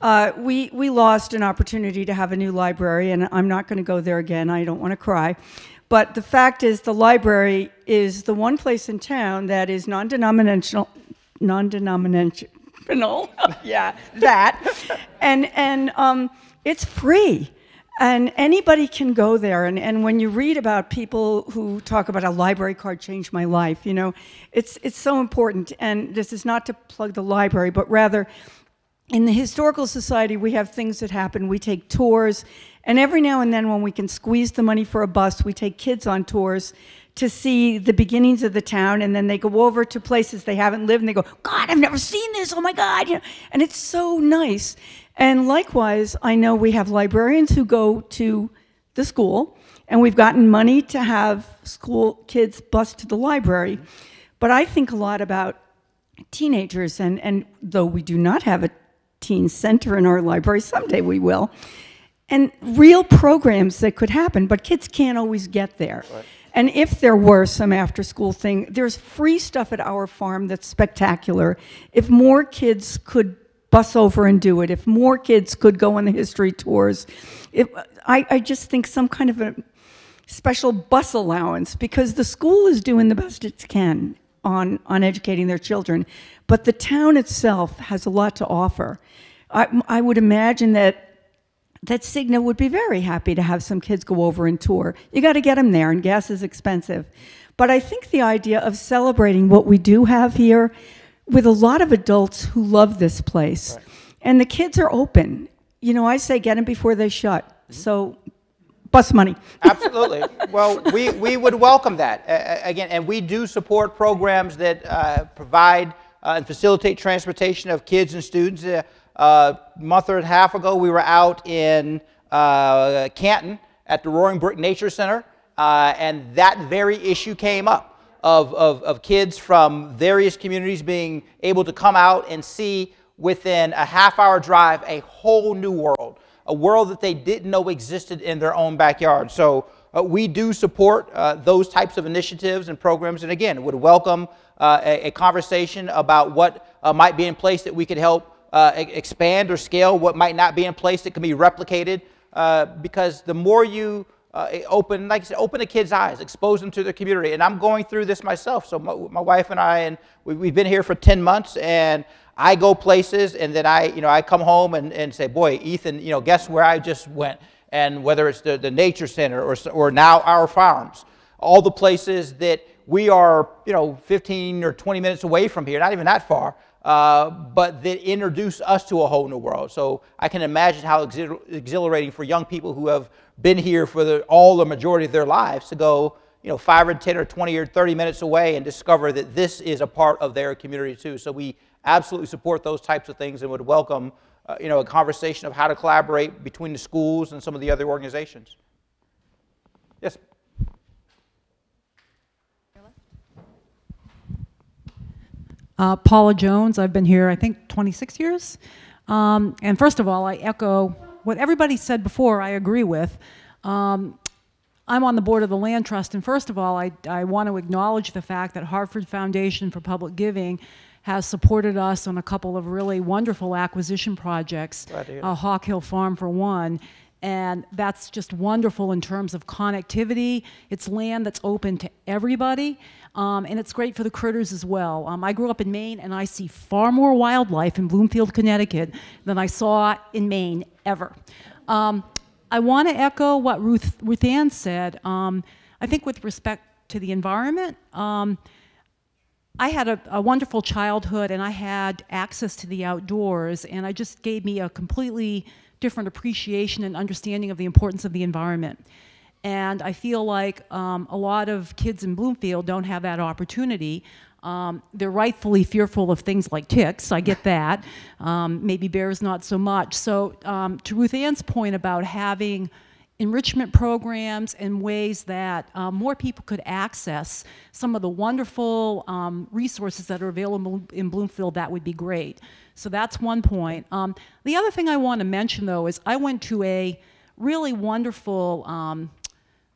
Uh, we, we lost an opportunity to have a new library, and I'm not going to go there again. I don't want to cry. But the fact is, the library is the one place in town that is non-denominational, non-denominational, yeah, that. And, and um, it's free. And anybody can go there. And, and when you read about people who talk about a library card changed my life, you know, it's, it's so important. And this is not to plug the library, but rather, in the Historical Society, we have things that happen. We take tours, and every now and then, when we can squeeze the money for a bus, we take kids on tours to see the beginnings of the town, and then they go over to places they haven't lived, and they go, God, I've never seen this. Oh my God, you know, and it's so nice. And likewise, I know we have librarians who go to the school, and we've gotten money to have school kids bus to the library. But I think a lot about teenagers, and, and though we do not have a teen center in our library, someday we will, and real programs that could happen, but kids can't always get there. Right. And if there were some after school thing, there's free stuff at our farm that's spectacular. If more kids could bus over and do it, if more kids could go on the history tours, if, I, I just think some kind of a special bus allowance because the school is doing the best it can on, on educating their children, but the town itself has a lot to offer. I, I would imagine that that Cigna would be very happy to have some kids go over and tour. You got to get them there, and gas is expensive. But I think the idea of celebrating what we do have here with a lot of adults who love this place, right. and the kids are open. You know, I say get them before they shut. Mm-hmm. So bus money.
Absolutely. Well, we, we would welcome that. Uh, again, and we do support programs that uh, provide uh, and facilitate transportation of kids and students. Uh, a month or a half ago, we were out in uh, Canton at the Roaring Brook Nature Center, uh, and that very issue came up of, of, of kids from various communities being able to come out and see within a half hour drive a whole new world, a world that they didn't know existed in their own backyard. So uh, we do support uh, those types of initiatives and programs, and again, would welcome uh, a, a, conversation about what uh, might be in place that we could help uh, expand or scale what might not be in place that can be replicated. Uh, because the more you uh, open, like I said, open the kids' eyes, expose them to the community. And I'm going through this myself. So my, my wife and I, and we, we've been here for 10 months, and I go places, and then I, you know, I come home and, and say, boy, Ethan, you know, guess where I just went? And whether it's the, the nature center or, or now our farms, all the places that we are, you know, 15 or 20 minutes away from here, not even that far, uh, but that introduce us to a whole new world. So I can imagine how exhilarating for young people who have been here for the, all the majority of their lives to go, you know, five or 10 or 20 or 30 minutes away and discover that this is a part of their community too. So we absolutely support those types of things and would welcome, uh, you know, a conversation of how to collaborate between the schools and some of the other organizations. Yes.
Uh, Paula Jones, I've been here, I think, 26 years. Um, and first of all, I echo what everybody said before, I agree with. Um, I'm on the board of the Land Trust, and first of all, I, I want to acknowledge the fact that Hartford Foundation for Public Giving has supported us on a couple of really wonderful acquisition projects, uh, Hawk Hill Farm for one, and that's just wonderful in terms of connectivity. It's land that's open to everybody, um, and it's great for the critters as well. Um, I grew up in Maine, and I see far more wildlife in Bloomfield, Connecticut than I saw in Maine ever. Um, I want to echo what Ruth, Ruth Ann said. Um, I think with respect to the environment, um, I had a, a, wonderful childhood and I had access to the outdoors, and I just gave me a completely different appreciation and understanding of the importance of the environment. And I feel like um, a lot of kids in Bloomfield don't have that opportunity. Um, they're rightfully fearful of things like ticks, I get that. Um, maybe bears not so much. So um, to Ruth Ann's point about having enrichment programs and ways that um, more people could access some of the wonderful um, resources that are available in Bloomfield, that would be great. So that's one point. Um, the other thing I want to mention, though, is I went to a really wonderful um,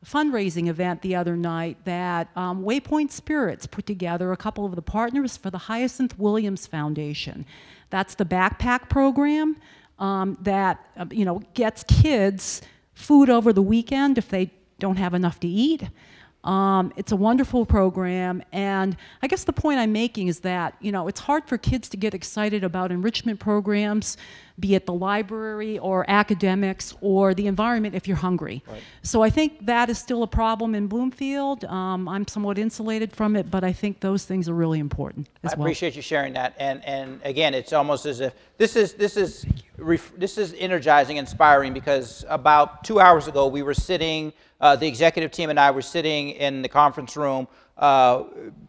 fundraising event the other night that um, Waypoint Spirits put together a couple of the partners for the Hyacinth Williams Foundation. That's the backpack program um, that uh, you know gets kids food over the weekend if they don't have enough to eat. Um, it's a wonderful program, and I guess the point I'm making is that you know it's hard for kids to get excited about enrichment programs, be it the library or academics or the environment if you're hungry.
Right.
So I think that is still a problem in Bloomfield. Um, I'm somewhat insulated from it, but I think those things are really important as
I
well.
appreciate you sharing that. And and again, it's almost as if this is this is ref, this is energizing, inspiring because about two hours ago we were sitting, uh, the executive team and I were sitting in the conference room. Uh,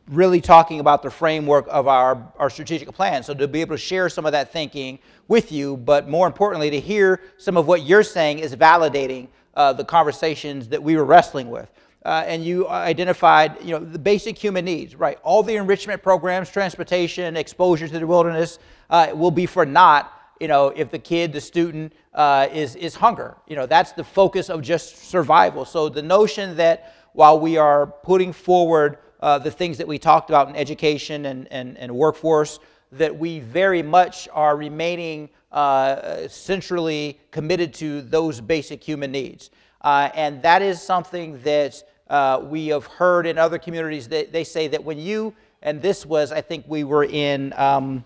really talking about the framework of our, our strategic plan. So to be able to share some of that thinking with you, but more importantly, to hear some of what you're saying is validating uh, the conversations that we were wrestling with uh, and you identified, you know, the basic human needs, right? All the enrichment programs, transportation, exposure to the wilderness uh, will be for naught, you know, if the kid, the student, uh, is is hunger. You know, that's the focus of just survival. So the notion that while we are putting forward uh, the things that we talked about in education and, and, and workforce, that we very much are remaining uh, centrally committed to those basic human needs. Uh, and that is something that uh, we have heard in other communities that they say that when you, and this was, I think we were in, um,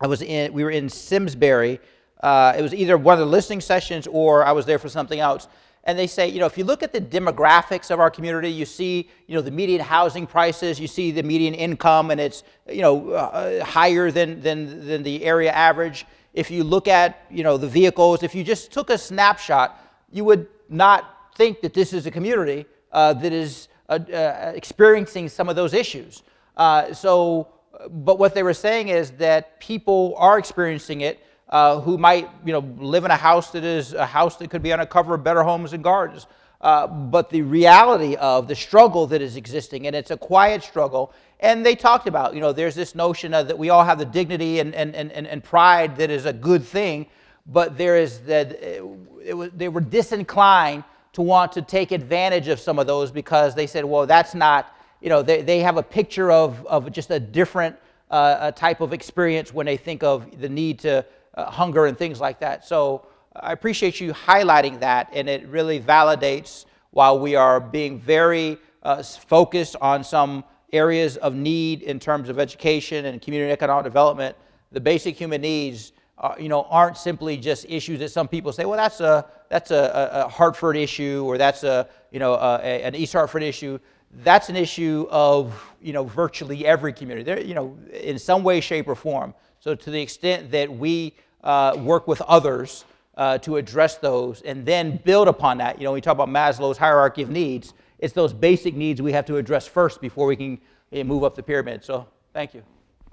I was in, we were in Simsbury. Uh, it was either one of the listening sessions or I was there for something else. And they say, you know, if you look at the demographics of our community, you see, you know, the median housing prices, you see the median income, and it's, you know, uh, higher than, than, than the area average. If you look at, you know, the vehicles, if you just took a snapshot, you would not think that this is a community uh, that is uh, uh, experiencing some of those issues. Uh, so, but what they were saying is that people are experiencing it uh, who might, you know, live in a house that is a house that could be on a cover of Better Homes and Gardens. Uh, but the reality of the struggle that is existing, and it's a quiet struggle. And they talked about, you know, there's this notion of that we all have the dignity and, and, and, and pride that is a good thing, but there is that it, it was, they were disinclined to want to take advantage of some of those because they said, well, that's not, you know, they, they have a picture of, of just a different uh, type of experience when they think of the need to uh, hunger and things like that. So I appreciate you highlighting that, and it really validates while we are being very uh, focused on some areas of need in terms of education and community economic development, the basic human needs uh, you know, aren't simply just issues that some people say, well, that's a, that's a, a Hartford issue or that's a, you know, a, a, an East Hartford issue. That's an issue of, you know, virtually every community, there, you know, in some way, shape, or form. So to the extent that we uh, work with others uh, to address those and then build upon that, you know, when we talk about Maslow's hierarchy of needs, it's those basic needs we have to address first before we can uh, move up the pyramid. So thank you.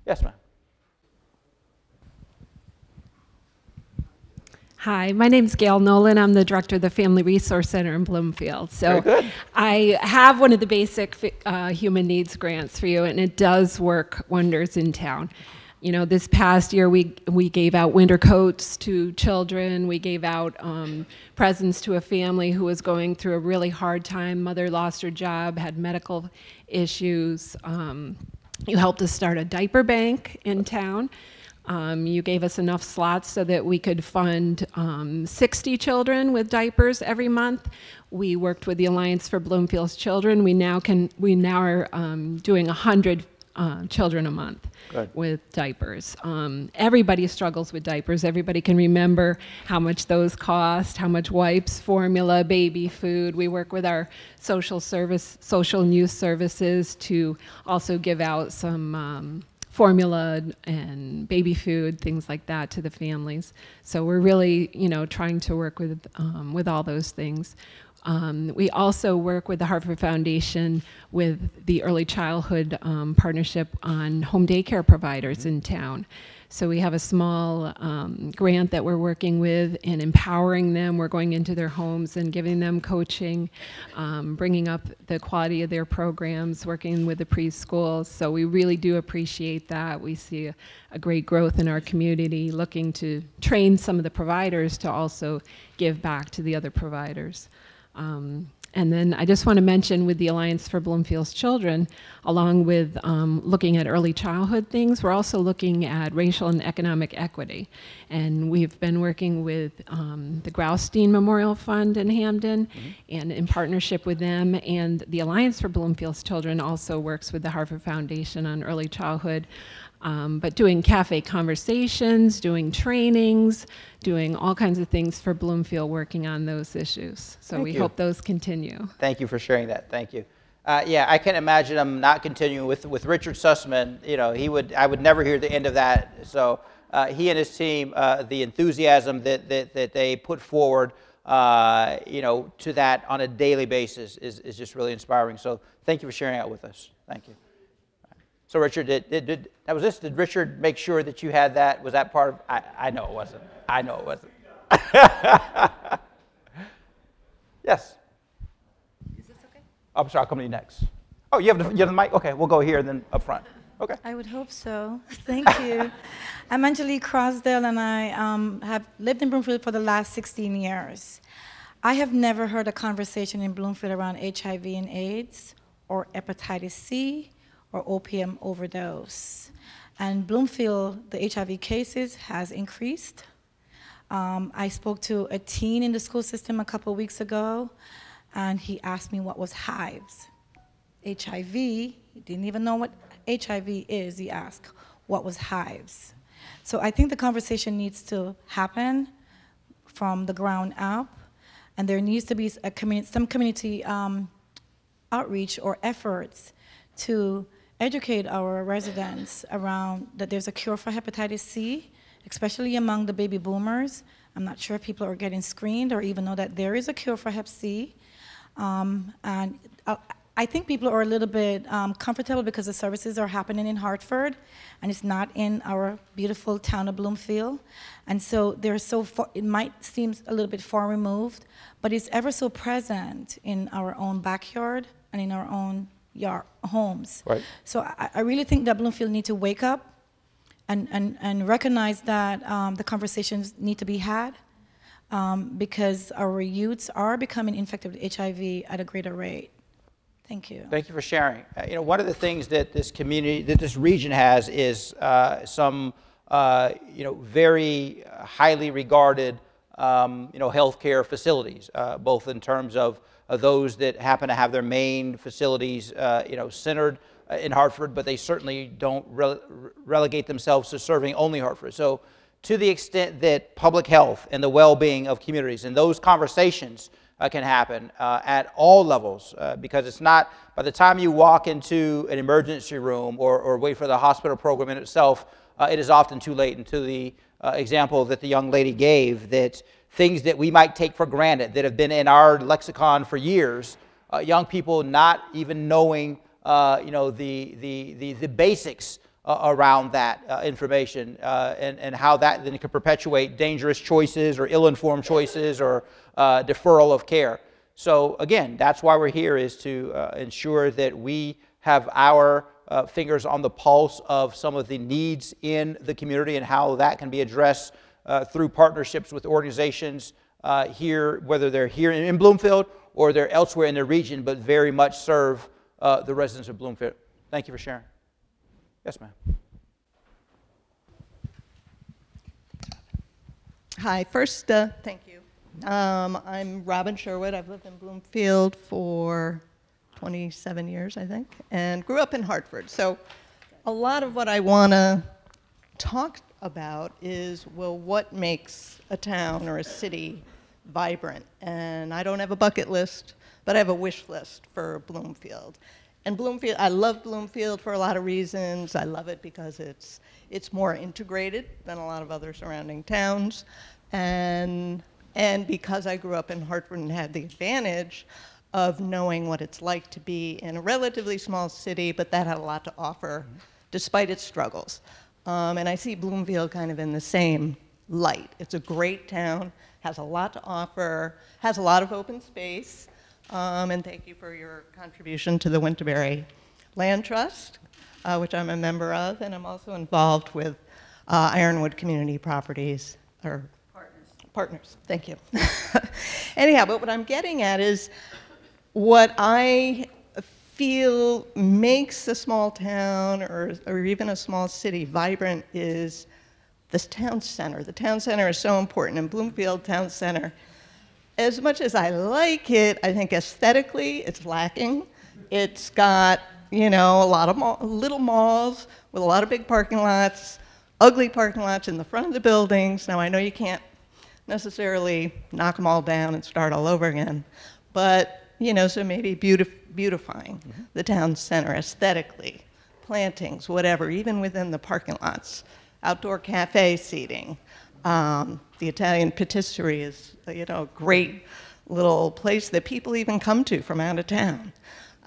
Yes, ma'am.
Hi, my name is Gail Nolan. I'm the director of the Family Resource Center in Bloomfield. So I have one of the basic uh, human needs grants for you, and it does work wonders in town. You know, this past year we we gave out winter coats to children. We gave out um, presents to a family who was going through a really hard time. Mother lost her job, had medical issues. Um, you helped us start a diaper bank in town. Um, you gave us enough slots so that we could fund um, 60 children with diapers every month. We worked with the Alliance for Bloomfield's Children. We now can we now are um, doing 100 uh, children a month
Good.
with diapers. Um, everybody struggles with diapers. Everybody can remember how much those cost, how much wipes, formula, baby food. We work with our social service, social and youth services to also give out some um, formula and baby food, things like that to the families. So we're really, you know, trying to work with, um, with all those things. Um, we also work with the Hartford Foundation with the Early Childhood um, Partnership on home daycare providers in town. So we have a small um, grant that we're working with and empowering them. We're going into their homes and giving them coaching, um, bringing up the quality of their programs, working with the preschools. So we really do appreciate that. We see a, a great growth in our community, looking to train some of the providers to also give back to the other providers. Um, And then I just want to mention with the Alliance for Bloomfield's Children, along with um, looking at early childhood things, we're also looking at racial and economic equity. And we've been working with um, the Graustein Memorial Fund in Hamden, and in partnership with them, and the Alliance for Bloomfield's Children also works with the Hartford Foundation on early childhood. Um, but doing cafe conversations, doing trainings, doing all kinds of things for Bloomfield working on those issues. So
Thank
we
you.
hope those continue.
Thank you for sharing that. Thank you. Uh, yeah, I can imagine him not continuing with, with Richard Sussman. You know, he would I would never hear the end of that. So uh, he and his team, uh, the enthusiasm that, that, that they put forward, uh, you know, to that on a daily basis is, is just really inspiring. So thank you for sharing that with us. Thank you. So Richard, did, did, did that was this? Did Richard make sure that you had that? Was that part of? I, I know it wasn't. I know it wasn't. yes.
Is this okay?
I'm sorry. I'll come to you next. Oh, you have the, you have the mic. Okay, we'll go here and then up front. Okay.
I would hope so. Thank you. I'm Angelique Crosdale, and I um, have lived in Bloomfield for the last 16 years. I have never heard a conversation in Bloomfield around HIV and AIDS, or hepatitis C, or opium overdose. And Bloomfield, the HIV cases has increased. Um, I spoke to a teen in the school system a couple weeks ago, and he asked me what was hives. HIV, he didn't even know what HIV is, he asked what was hives. So I think the conversation needs to happen from the ground up, and there needs to be some community um, outreach or efforts to educate our residents around that there's a cure for hepatitis C, especially among the baby boomers. I'm not sure if people are getting screened or even know that there is a cure for hep C. Um, and uh, I think people are a little bit um, comfortable because the services are happening in Hartford and it's not in our beautiful town of Bloomfield. And so they're so far, it might seem a little bit far removed, but it's ever so present in our own backyard and in our own yard, homes.
Right.
So I, I really think that Bloomfield need to wake up and, and, and recognize that um, the conversations need to be had um, because our youths are becoming infected with HIV at a greater rate. Thank you.
Thank you for sharing. Uh, you know, one of the things that this community, that this region has, is uh, some, uh, you know, very highly regarded, um, you know, healthcare facilities, uh, both in terms of those that happen to have their main facilities, uh, you know, centered uh, in Hartford, but they certainly don't rele- relegate themselves to serving only Hartford. So, to the extent that public health and the well-being of communities and those conversations uh, can happen uh, at all levels uh, because it's not by the time you walk into an emergency room or, or wait for the hospital program in itself uh, it is often too late and to the example that the young lady gave that things that we might take for granted that have been in our lexicon for years uh, young people not even knowing you know the, the, the, the basics uh, around that uh, information uh, and, and how that then could perpetuate dangerous choices or ill-informed choices or uh, deferral of care. So again, that's why we're here is to uh, ensure that we have our uh, fingers on the pulse of some of the needs in the community and how that can be addressed through partnerships with organizations here, whether they're here in Bloomfield or they're elsewhere in the region, but very much serve the residents of Bloomfield. Thank you for sharing. Yes, ma'am.
Hi, first, uh, thank you. Um, I'm Robin Sherwood. I've lived in Bloomfield for 27 years, I think, and grew up in Hartford. So a lot of what I want to talk about is, well, what makes a town or a city vibrant? And I don't have a bucket list, but I have a wish list for Bloomfield. And Bloomfield, I love Bloomfield for a lot of reasons. I love it because it's, it's more integrated than a lot of other surrounding towns. And, and because I grew up in Hartford and had the advantage of knowing what it's like to be in a relatively small city, but that had a lot to offer mm-hmm. despite its struggles. Um, and I see Bloomfield kind of in the same light. It's a great town, has a lot to offer, has a lot of open space, um, and thank you for your contribution to the Wintonbury Land Trust, uh, which I'm a member of, and I'm also involved with uh, Ironwood Community Properties, or partners. Partners, thank you. Anyhow, but what I'm getting at is what I feel makes a small town or, or even a small city vibrant is this town center. The town center is so important. In Bloomfield Town Center, as much as I like it, I think aesthetically it's lacking. It's got, you know, a lot of little malls with a lot of big parking lots, ugly parking lots in the front of the buildings. Now, I know you can't necessarily knock them all down and start all over again, but, you know, so maybe beautif beautifying mm -hmm. the town center aesthetically, plantings, whatever, even within the parking lots outdoor cafe seating. Um, the Italian patisserie is, you know, a great little place that people even come to from out of town.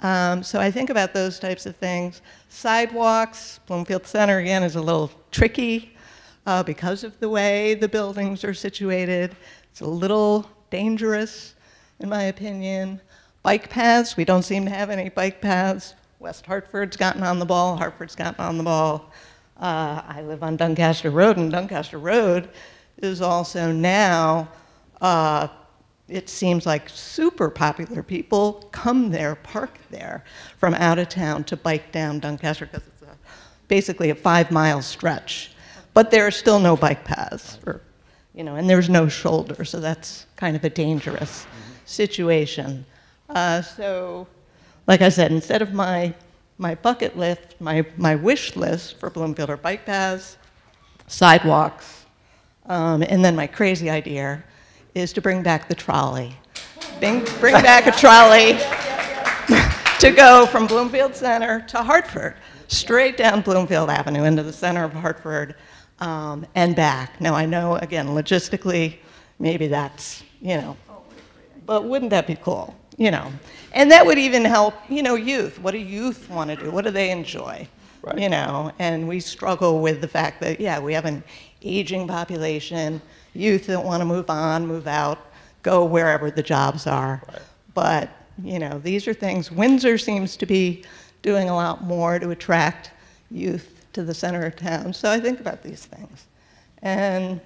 Um, so I think about those types of things. Sidewalks, Bloomfield Center again is a little tricky uh, because of the way the buildings are situated. It's a little dangerous, in my opinion. Bike paths, we don't seem to have any bike paths. West Hartford's gotten on the ball, Hartford's gotten on the ball. Uh, I live on Doncaster Road, and Doncaster Road is also now, uh, it seems like super popular. People come there, park there from out of town to bike down Doncaster because it's a, basically a five mile stretch. But there are still no bike paths, or, you know, and there's no shoulder, so that's kind of a dangerous mm -hmm. situation. Uh, so, like I said, instead of my my bucket list, my, my wish list for Bloomfield are bike paths, sidewalks, um, and then my crazy idea is to bring back the trolley. Bring, bring back a trolley to go from Bloomfield Center to Hartford, straight down Bloomfield Avenue into the center of Hartford um, and back. Now I know, again, logistically, maybe that's, you know, but wouldn't that be cool? You know, and that would even help, you know, youth. What do youth want to do? What do they enjoy? Right. You know, and we struggle with the fact that, yeah, we have an aging population, youth that want to move on, move out, go wherever the jobs are. Right. But, you know, these are things, Windsor seems to be doing a lot more to attract youth to the center of town. So I think about these things. And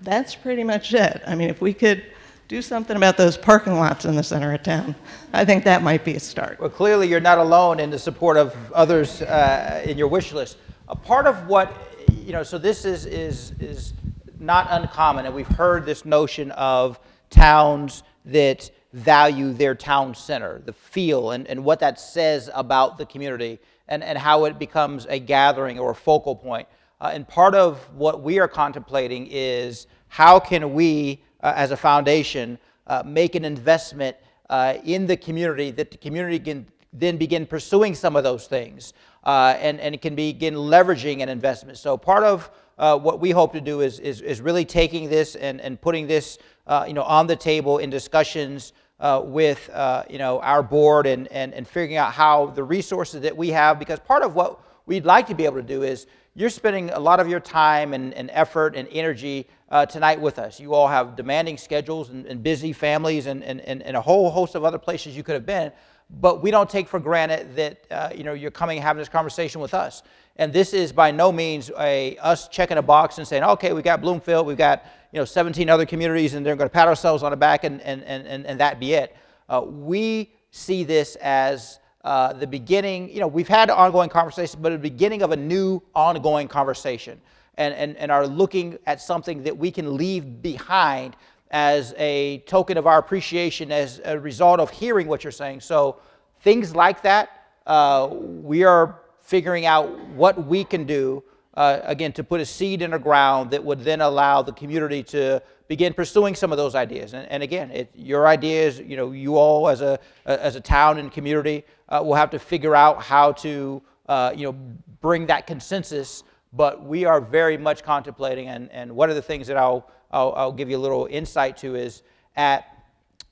that's pretty much it. I mean, if we could do something about those parking lots in the center of town. I think that might be a start.
Well, clearly you're not alone in the support of others uh, in your wish list. A part of what, you know, so this is, is, is not uncommon, and we've heard this notion of towns that value their town center, the feel, and, and what that says about the community, and, and how it becomes a gathering or a focal point. Uh, and part of what we are contemplating is how can we uh, as a foundation, uh, make an investment uh, in the community that the community can then begin pursuing some of those things uh, and, and it can begin leveraging an investment. So part of uh, what we hope to do is, is, is, really taking this and, and putting this uh, you know, on the table in discussions with you know, our board and, and, and figuring out how the resources that we have, because part of what we'd like to be able to do is you're spending a lot of your time and, and effort and energy uh, tonight with us. You all have demanding schedules and, and busy families and, and, and, a whole host of other places you could have been. But we don't take for granted that uh, you know, you're coming and having this conversation with us. And this is by no means a, us checking a box and saying, okay, we got Bloomfield, we've got you know, 17 other communities, and they're going to pat ourselves on the back and, and, and, and that be it. Uh, we see this as uh, the beginning, you know, we've had ongoing conversations, but the beginning of a new ongoing conversation and, and, and are looking at something that we can leave behind as a token of our appreciation as a result of hearing what you're saying. So things like that, uh, we are figuring out what we can do, uh, again, to put a seed in the ground that would then allow the community to begin pursuing some of those ideas. And, and again, it, your ideas, you know, you all as a, as a town and community uh, will have to figure out how to, uh, you know, bring that consensus but we are very much contemplating, and, and one of the things that I'll, I'll, I'll give you a little insight to is at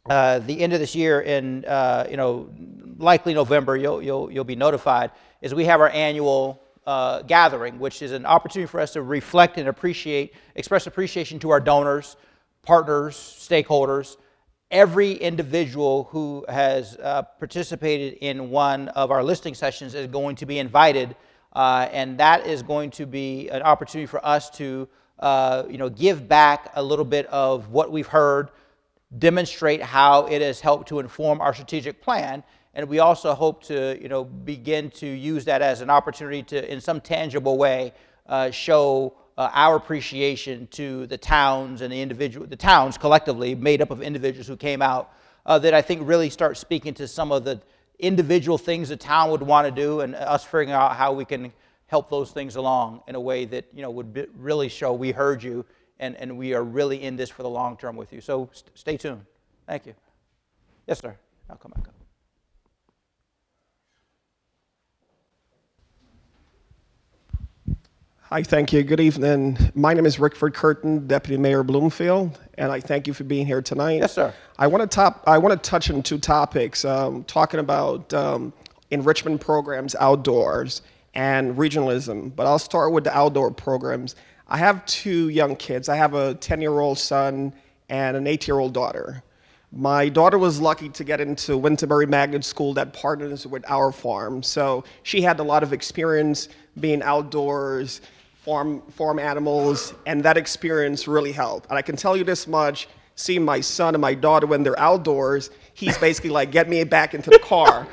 uh, the end of this year, in uh, you know, likely November, you'll, you'll, you'll be notified, is we have our annual uh, gathering, which is an opportunity for us to reflect and appreciate, express appreciation to our donors, partners, stakeholders, every individual who has uh, participated in one of our listing sessions is going to be invited uh, and that is going to be an opportunity for us to uh, you know, give back a little bit of what we've heard, demonstrate how it has helped to inform our strategic plan. And we also hope to, you know, begin to use that as an opportunity to, in some tangible way, uh, show uh, our appreciation to the towns and the individual, the towns collectively made up of individuals who came out uh, that I think really start speaking to some of the individual things the town would want to do and us figuring out how we can help those things along in a way that, you know, would be, really show we heard you and, and we are really in this for the long term with you. So st stay tuned. Thank you. Yes, sir. I'll come back up.
Hi, thank you. Good evening. My name is Rickford Kirton, Deputy Mayor Bloomfield, and I thank you for being here tonight.
Yes, sir.
I want to top. I want to touch on two topics. Um, talking about um, enrichment programs outdoors and regionalism, but I'll start with the outdoor programs. I have two young kids. I have a 10-year-old son and an 8-year-old daughter. My daughter was lucky to get into Wintonbury Magnet School that partners with our farm, so she had a lot of experience being outdoors farm, farm animals, and that experience really helped. And I can tell you this much, seeing my son and my daughter when they're outdoors, he's basically like, get me back into the car.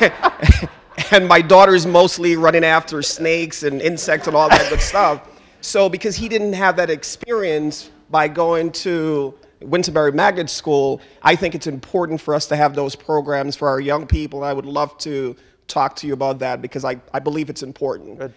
and, and my daughter's mostly running after snakes and insects and all that good stuff. So because he didn't have that experience by going to Wintonbury Magnet School, I think it's important for us to have those programs for our young people. And I would love to talk to you about that because I, I believe it's important. Good.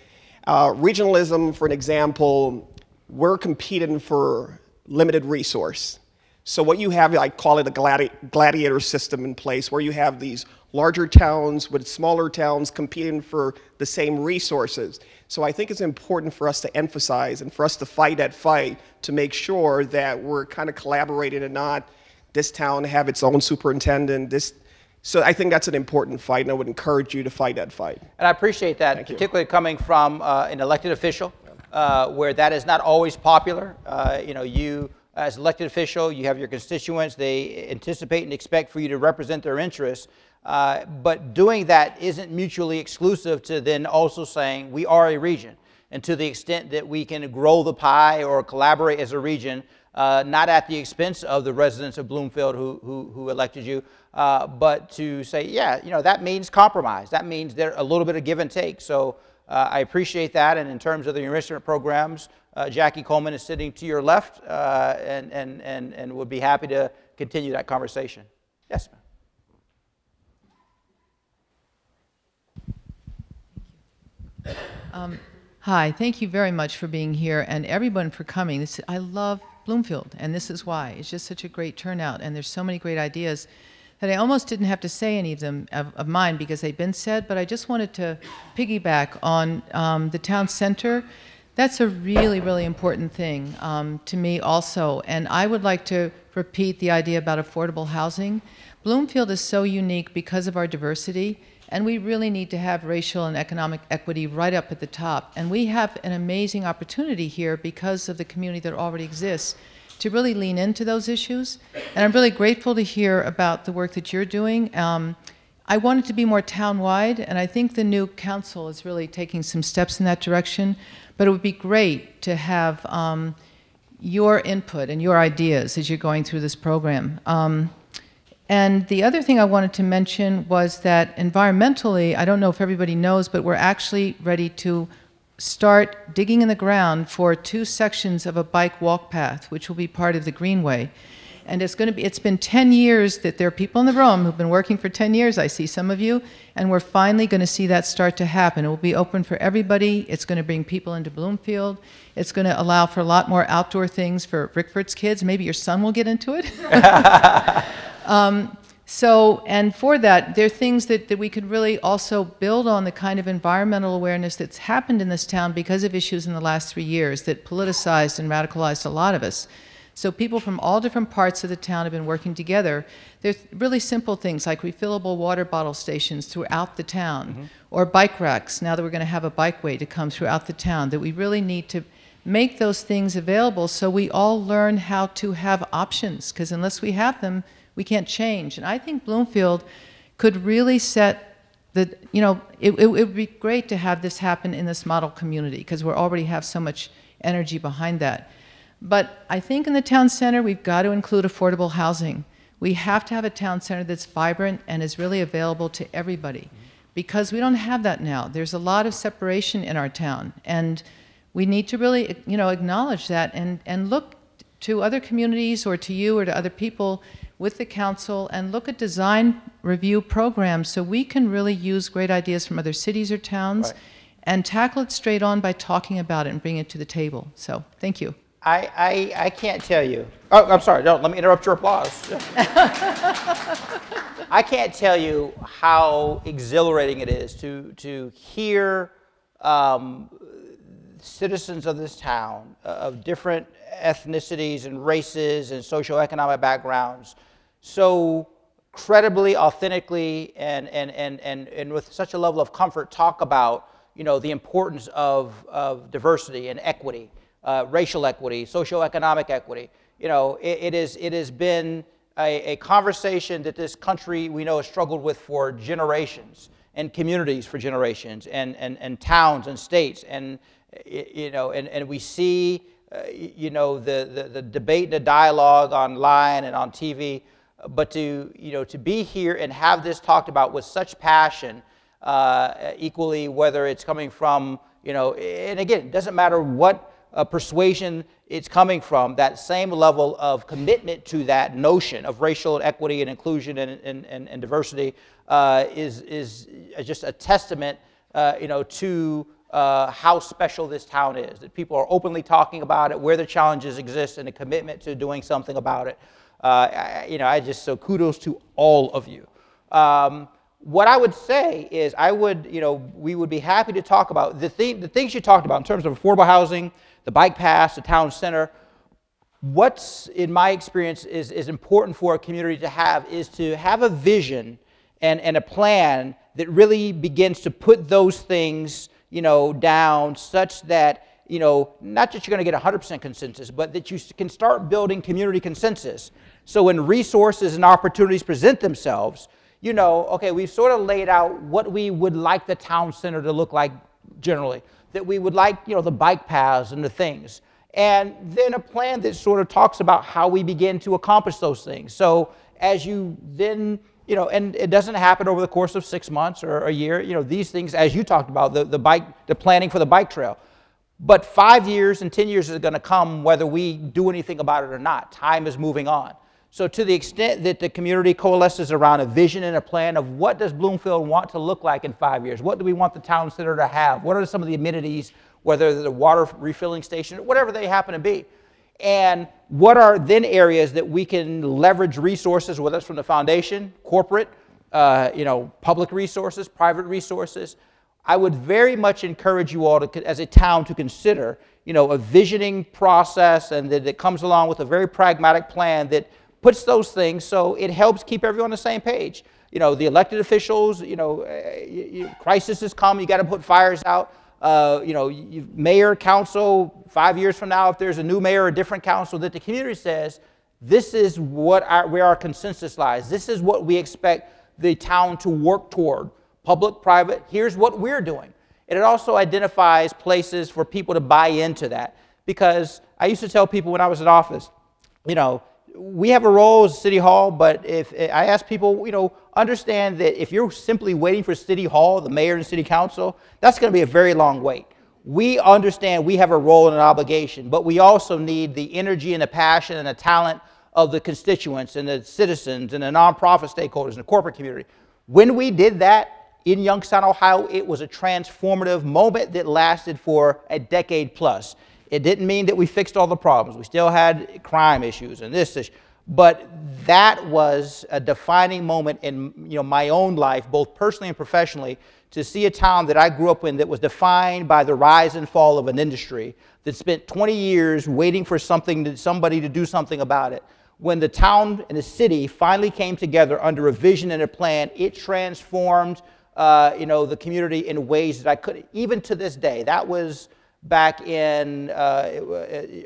Uh, regionalism, for an example, we're competing for limited resource. So what you have, I call it a gladi gladiator system in place, where you have these larger towns with smaller towns competing for the same resources. So I think it's important for us to emphasize and for us to fight that fight to make sure that we're kind of collaborating and not this town have its own superintendent, this so I think that's an important fight, and I would encourage you to fight that fight.
And I appreciate that, Thank particularly you. coming from uh, an elected official, uh, where that is not always popular. Uh, you know, you as elected official, you have your constituents. They anticipate and expect for you to represent their interests. Uh, but doing that isn't mutually exclusive to then also saying we are a region. And to the extent that we can grow the pie or collaborate as a region, uh, not at the expense of the residents of Bloomfield who, who, who elected you, uh, but to say, yeah, you know, that means compromise. That means there a little bit of give and take. So uh, I appreciate that. And in terms of the enrichment programs, uh, Jackie Coleman is sitting to your left uh, and, and, and, and would be happy to continue that conversation. Yes,
ma'am. Um, hi, thank you very much for being here and everyone for coming. This, I love Bloomfield, and this is why. It's just such a great turnout, and there's so many great ideas that I almost didn't have to say any of them of, of mine because they've been said, but I just wanted to piggyback on um, the town center. That's a really, really important thing um, to me also, and I would like to repeat the idea about affordable housing. Bloomfield is so unique because of our diversity, and we really need to have racial and economic equity right up at the top. And we have an amazing opportunity here because of the community that already exists to really lean into those issues. And I'm really grateful to hear about the work that you're doing. Um, I want it to be more town-wide, and I think the new council is really taking some steps in that direction. But it would be great to have um, your input and your ideas as you're going through this program. Um, and the other thing I wanted to mention was that environmentally, I don't know if everybody knows, but we're actually ready to start digging in the ground for two sections of a bike walk path, which will be part of the Greenway. And it's going to be, it's been 10 years that there are people in the room who've been working for 10 years. I see some of you. And we're finally going to see that start to happen. It will be open for everybody. It's going to bring people into Bloomfield. It's going to allow for a lot more outdoor things for Rickford's kids. Maybe your son will get into it. um, so, and for that, there are things that, that we could really also build on the kind of environmental awareness that's happened in this town because of issues in the last three years that politicized and radicalized a lot of us. So people from all different parts of the town have been working together. There's really simple things like refillable water bottle stations throughout the town, mm -hmm. or bike racks, now that we're going to have a bikeway to come throughout the town, that we really need to make those things available so we all learn how to have options, because unless we have them, we can't change. And I think Bloomfield could really set the, you know, it, it, it would be great to have this happen in this model community because we already have so much energy behind that. But I think in the town center, we've got to include affordable housing. We have to have a town center that's vibrant and is really available to everybody because we don't have that now. There's a lot of separation in our town, and we need to really, you know, acknowledge that and, and look to other communities or to you or to other people with the council and look at design review programs so we can really use great ideas from other cities or towns
Right.
and tackle it straight on by talking about it and bring it to the table. So, thank you.
I, I, I can't tell you. Oh, I'm sorry. Don't let me interrupt your applause. I can't tell you how exhilarating it is to, to hear um, citizens of this town uh, of different ethnicities and races and socioeconomic backgrounds so credibly, authentically, and, and, and, and, and with such a level of comfort talk about you know, the importance of, of diversity and equity, uh, racial equity, socioeconomic equity. You know, it, it, is, it has been a, a conversation that this country we know has struggled with for generations and communities for generations and, and, and towns and states. And, you know, and, and we see, uh, you know, the, the, the debate and the dialogue online and on TV. But to, you know, to be here and have this talked about with such passion, uh, equally whether it's coming from, you know, and again, it doesn't matter what uh, persuasion it's coming from, that same level of commitment to that notion of racial equity and inclusion and, and, and, and diversity uh, is, is just a testament, uh, you know, to uh, how special this town is. That people are openly talking about it, where the challenges exist, and a commitment to doing something about it. Uh, you know, I just so kudos to all of you. Um, what I would say is, I would, you know, we would be happy to talk about the, thing, the things you talked about in terms of affordable housing, the bike pass, the town center. What's, in my experience, is, is important for a community to have is to have a vision and, and a plan that really begins to put those things, you know, down such that, you know, not that you're going to get 100% consensus, but that you can start building community consensus. So when resources and opportunities present themselves, you know, okay, we've sort of laid out what we would like the town center to look like generally, that we would like, you know, the bike paths and the things. And then a plan that sort of talks about how we begin to accomplish those things. So as you then, you know, and it doesn't happen over the course of six months or a year, you know, these things, as you talked about, the, the bike, the planning for the bike trail. But five years and 10 years is going to come whether we do anything about it or not. Time is moving on. So to the extent that the community coalesces around a vision and a plan of what does Bloomfield want to look like in five years? What do we want the town center to have? What are some of the amenities, whether the water refilling station, whatever they happen to be? And what are then areas that we can leverage resources, whether it's from the foundation, corporate, uh, you know, public resources, private resources? I would very much encourage you all to, as a town to consider, you know, a visioning process and that it comes along with a very pragmatic plan that puts those things so it helps keep everyone on the same page. You know, the elected officials, you know, uh, crisis has come, you got to put fires out. Uh, you know, you, mayor, council, five years from now, if there's a new mayor or a different council, that the community says, this is what our, where our consensus lies. This is what we expect the town to work toward. Public, private, here's what we're doing. And it also identifies places for people to buy into that. Because I used to tell people when I was in office, you know, we have a role as City Hall, but if eh, I ask people, you know, understand that if you're simply waiting for City Hall, the mayor and City Council, that's going to be a very long wait. We understand we have a role and an obligation, but we also need the energy and the passion and the talent of the constituents and the citizens and the nonprofit stakeholders and the corporate community. When we did that in Youngstown, Ohio, it was a transformative moment that lasted for a decade plus. It didn't mean that we fixed all the problems. We still had crime issues and this issue. But that was a defining moment in you know, my own life, both personally and professionally, to see a town that I grew up in that was defined by the rise and fall of an industry that spent 20 years waiting for something to, somebody to do something about it. When the town and the city finally came together under a vision and a plan, it transformed uh, you know, the community in ways that I could, even to this day. That was back in uh,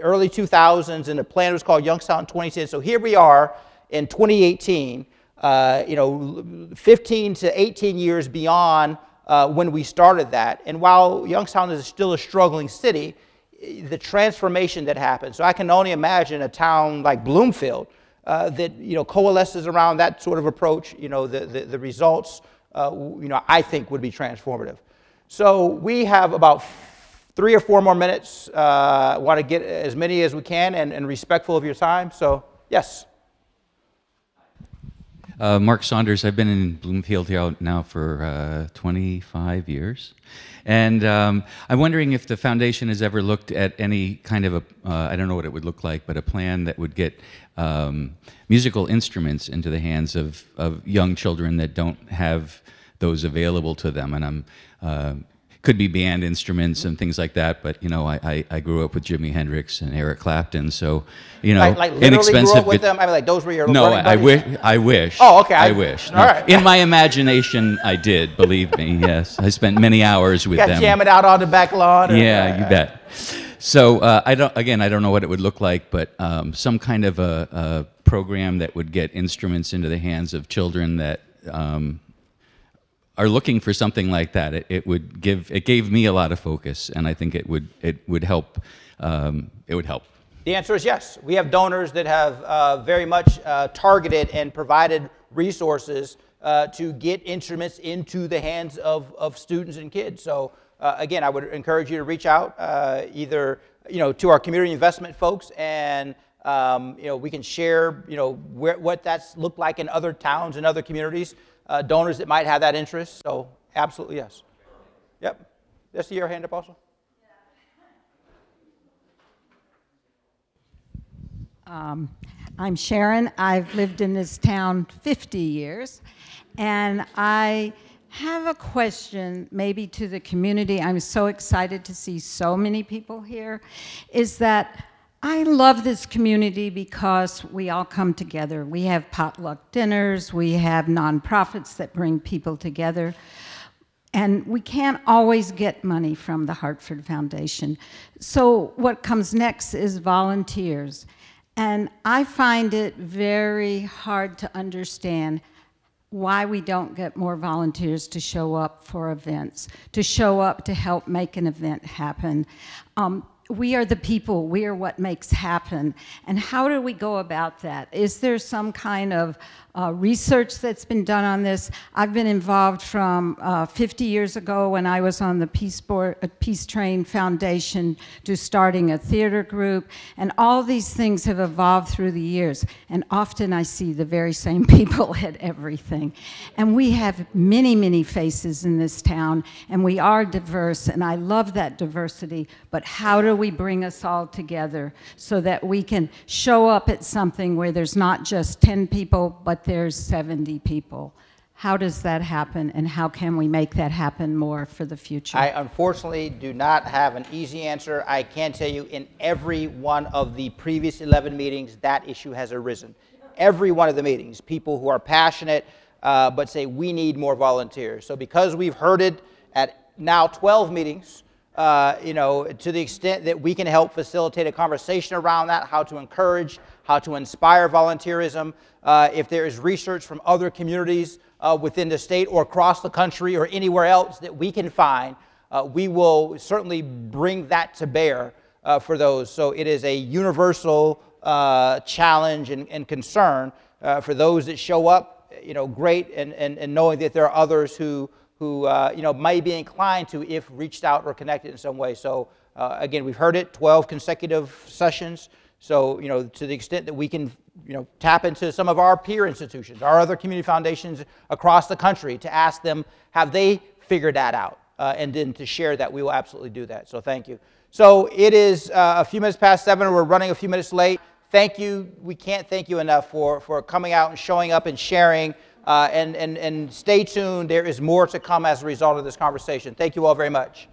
early 2000s, and the plan was called Youngstown 2010. So here we are in 2018, uh, you know, 15 to 18 years beyond uh, when we started that. And while Youngstown is still a struggling city, the transformation that happened. So I can only imagine a town like Bloomfield uh, that you know coalesces around that sort of approach. You know, the the, the results uh, you know I think would be transformative. So we have about three or four more minutes. Uh, want to get as many as we can and, and respectful of your time. So yes.
Uh, Mark Saunders. I've been in Bloomfield here now for uh, 25 years. And um, I'm wondering if the foundation has ever looked at any kind of a, uh, I don't know what it would look like, but a plan that would get um, musical instruments into the hands of, of young children that don't have those available to them. And I'm uh, could be band instruments and things like that. But you know, I, I, I grew up with Jimi Hendrix and Eric Clapton, so you know,
like, like
inexpensive.
Grew up with them. I mean, like those were your
no. I, I wish. I wish.
Oh, okay. I,
I wish.
All right.
In my imagination, I did. Believe me. Yes, I spent many hours with
you
them.
Jam it out on the back lawn. Or,
yeah, you bet. So uh, I don't. Again, I don't know what it would look like, but um, some kind of a, a, program that would get instruments into the hands of children that um, are looking for something like that, it, it, would give it gave me a lot of focus, and I think it would it would help. Um, it would help.
The answer is yes. We have donors that have uh, very much uh, targeted and provided resources uh, to get instruments into the hands of, of students and kids. So uh, again, I would encourage you to reach out uh, either you know to our community investment folks and. Um, you know, we can share, you know, where, what that's looked like in other towns and other communities uh, donors that might have that interest. So absolutely yes. Yep. Yes, your hand up also.
Um, I'm Sharon. I've lived in this town 50 years, and I have a question maybe to the community. I'm so excited to see so many people here. Is that I love this community because we all come together. We have potluck dinners, we have nonprofits that bring people together. And we can't always get money from the Hartford Foundation. So, what comes next is volunteers. And I find it very hard to understand why we don't get more volunteers to show up for events, to show up to help make an event happen. Um, we are the people, we are what makes happen. And how do we go about that? Is there some kind of uh, research that's been done on this? I've been involved from uh, 50 years ago when I was on the Peace, Board, uh, Peace Train Foundation to starting a theater group. And all these things have evolved through the years. And often I see the very same people at everything. And we have many, many faces in this town, and we are diverse, and I love that diversity. But how do we bring us all together so that we can show up at something where there's not just 10 people, but there's 70 people? How does that happen, and how can we make that happen more for the future?
I unfortunately do not have an easy answer. I can tell you in every one of the previous 11 meetings, that issue has arisen. Every one of the meetings, people who are passionate uh, but say we need more volunteers. So because we've heard it at now 12 meetings, uh, you know, to the extent that we can help facilitate a conversation around that, how to encourage, how to inspire volunteerism. Uh, if there is research from other communities uh, within the state or across the country or anywhere else that we can find, uh, we will certainly bring that to bear uh, for those. So it is a universal uh, challenge and, and concern for those that show up, you know, great, and, and, and knowing that there are others who who uh, you know may be inclined to if reached out or connected in some way. So uh, again, we've heard it, 12 consecutive sessions. So you know to the extent that we can you know tap into some of our peer institutions, our other community foundations across the country to ask them have they figured that out, uh, and then to share that, we will absolutely do that. So thank you. So it is uh, a few minutes past seven. We're running a few minutes late. Thank you. We can't thank you enough for for coming out and showing up and sharing. Uh, and, and, and stay tuned. There is more to come as a result of this conversation. Thank you all very much.